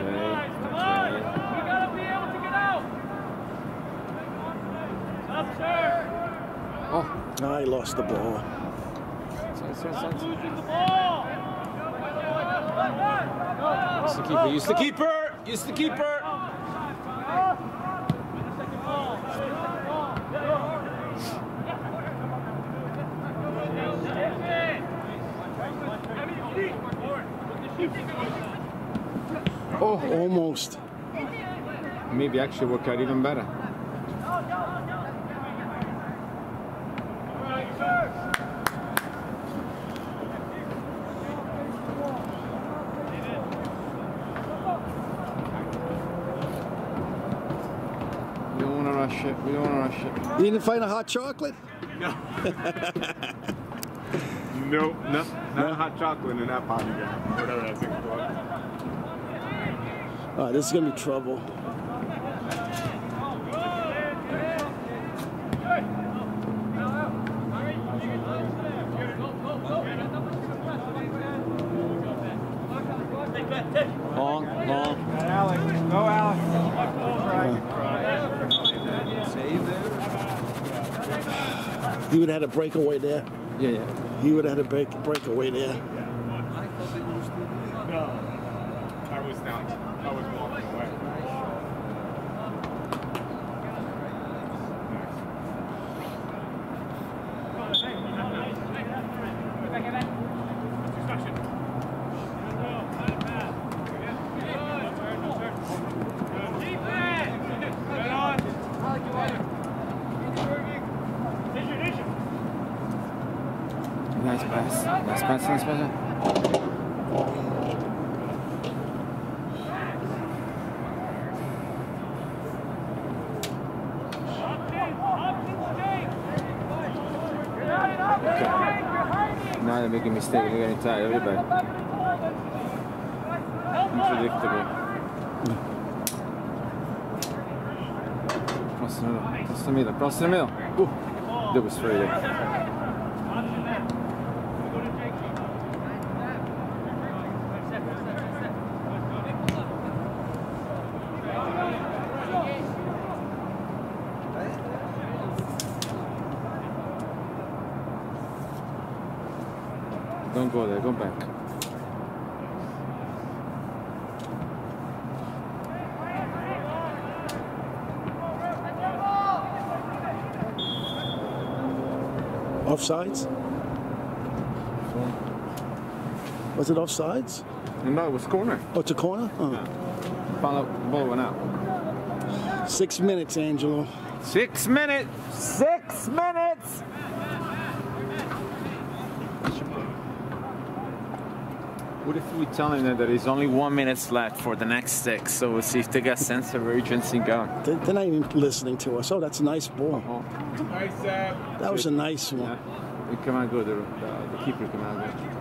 okay, Come on. okay. We gotta be able to get out. Up, sir. Oh, I lost the ball. sorry, sorry, sorry. Losing the ball. Use the keeper, use the use the keeper. Oh, almost. Maybe actually work out even better. We don't want to rush it. We don't want to rush it. You didn't find a hot chocolate? No, no, not hot chocolate in that pot again. Whatever that thing's called. Oh, this is gonna be trouble. Long, long. Alex, go Alex. Save there. He would have had a breakaway there. Yeah, yeah. He would have had a break breakaway there. No, I was not. I was walking away. Nice pass. Nice pass, nice pass. Now they're making mistakes. They're getting tired. Everybody. Unpredictable. Was straight. Don't go there. Go back. Offsides? Was it offsides? No, it was corner. Oh, it's a corner? Oh. Ball, ball went out. Six minutes, Angelo. Six minutes. Six minutes. What if we tell them that there is only one minute left for the next six? So we'll see if they get sense of urgency going. They're, they're not even listening to us. Oh, that's a nice ball. Nice, uh, That was a nice one. Yeah. It come on, go. The, the, the keeper come out good.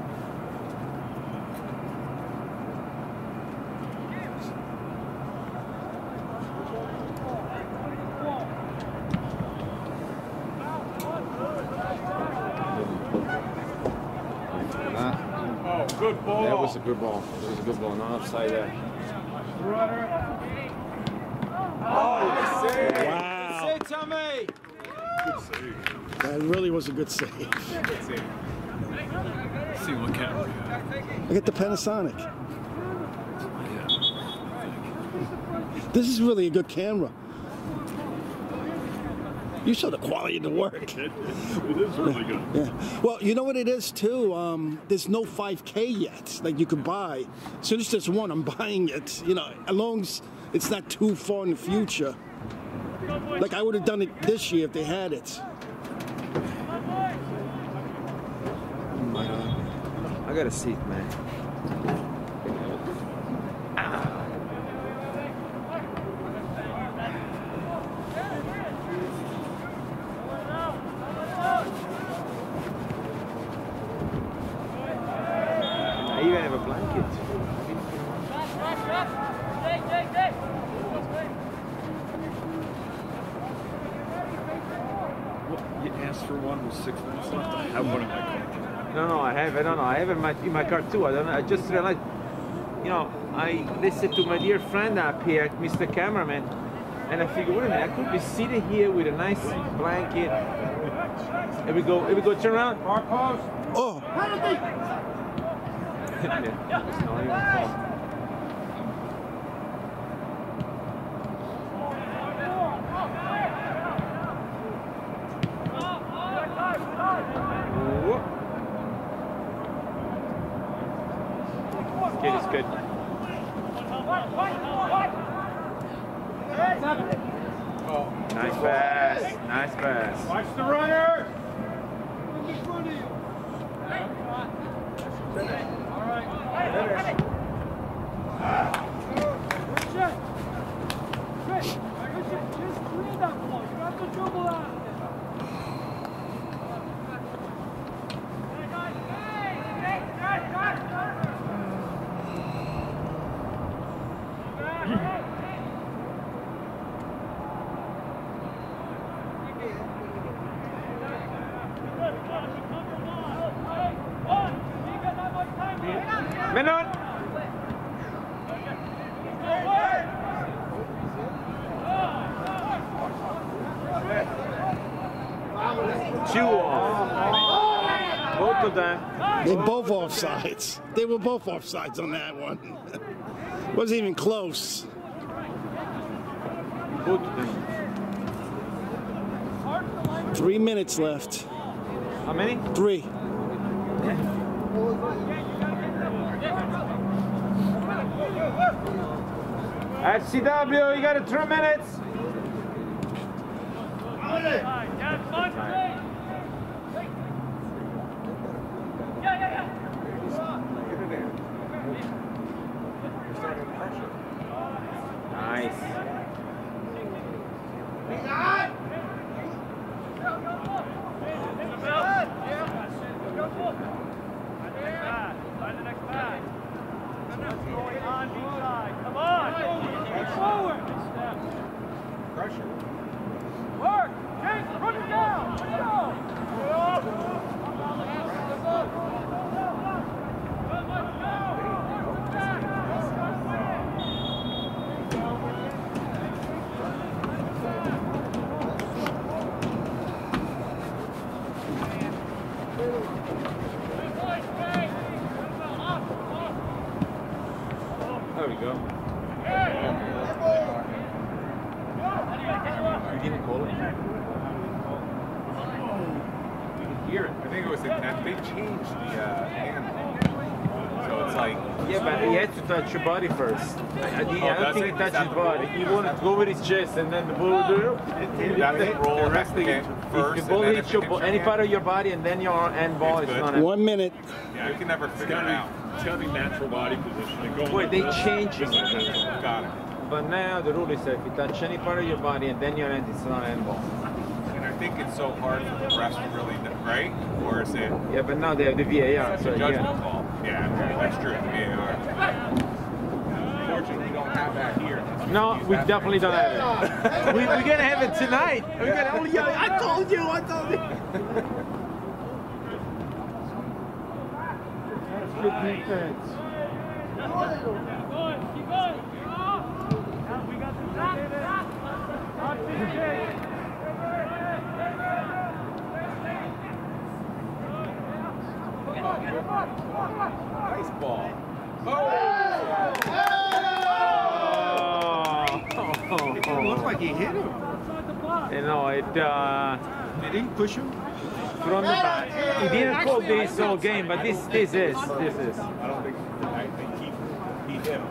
Ah, oh, good ball. that was a good ball. That was a good ball. Not offside there. Wow. Say, Tommy. Good save. That really was a good save. Good save. see what camera we have. Look at the Panasonic. This is really a good camera. You saw the quality of the work. It, it is really good. Yeah. Well, you know what it is too. Um, there's no 5K yet that you could buy. So this is one. I'm buying it. You know, as long as it's not too far in the future. Like I would have done it this year if they had it. I got a seat, man. I even have a blanket. What, you asked for one with six minutes left. I have one in my car. No, no, I have. I don't know. I my, car too. I don't. know. I just realized. You know, I listened to my dear friend up here, Mr. Cameraman, and I figured, wait a minute, I could be sitting here with a nice blanket. Here we go. Here we go. Turn around. Far post. Oh, yeah, it's not even fault. Whoop. This kid is good. Nice pass. Nice pass. Watch the runner. Minute. Two off. Both of them. they both offsides. They were both offsides on that one. Wasn't even close. Both of them. Three minutes left. How many? Three. FCW, you got it three minutes. didn't call it. You hear it. I think it was intense. They changed the uh, hand. So it's like Yeah, but he had to touch your body first. I, I, I don't think it? he touched Is his body. He wanted to go with his chest and then the ball would do That it roll the has rest to of get it. first If the and ball then hits your hits any part of your body and then your end ball, It's it's good. not One minute. Yeah, you can never It's figure it gotta out. be, it's gotta be natural body position. Wait, they changed this it. is natural. Got it. But now the rule is that if you touch any part of your body and then your hand, it's not a handball. And I think it's so hard for the refs to really, know, right? Or is it Yeah, but now they have the VAR, it's so a judgment yeah. call? Yeah, that's true. VAR. Fortunately, we don't have that here. No, we definitely don't have it. we, we're gonna have it tonight. We're gonna. Oh yeah, I told you. I told you. That's good defense. Keep going, keep going. We got the David. Up to Nice ball. Oh. It didn't look like he hit him. You know, it uh, Did he push him? from the back. He didn't call this whole game, but this this is this is. I don't think. I think he he hit him,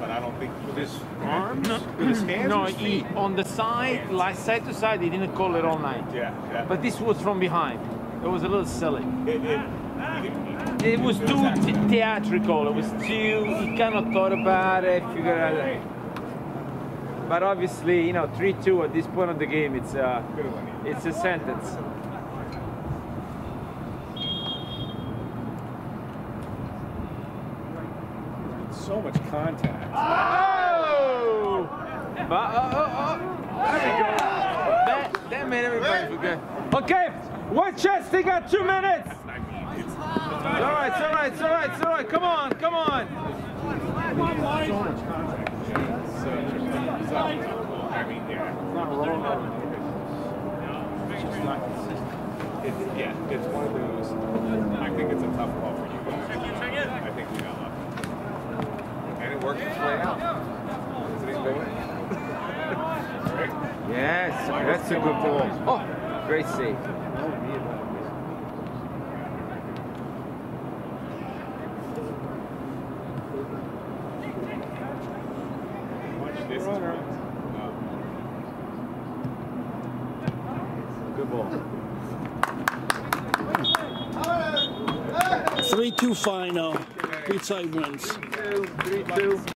but I don't think with his Arms? with his hands. No, his he, on the side, like side to side, he didn't call it all night. Yeah, yeah. But this was from behind. It was a little silly. it, it, he, he, It was too th- theatrical. It was too. He kind of thought about it, figured out. But obviously, you know, three-two at this point of the game, it's uh, it's a sentence. So much contact. Oh! But, oh, oh, oh. There we go. That, that made everybody forget. Okay, one chest. They got two minutes. It's all right. It's all right. It's all right. It's all right. Come on. Come on. So much contact. I mean, yeah. Not wrong. It's just not consistent. It's, yeah, it's one of those. I think it's a tough call for you guys. I think we got lucky. And it worked its way out. Isn't it good? right? Yes, that's a good ball. Oh, great save. Watch this. is great. Good ball. Final. Beachside wins.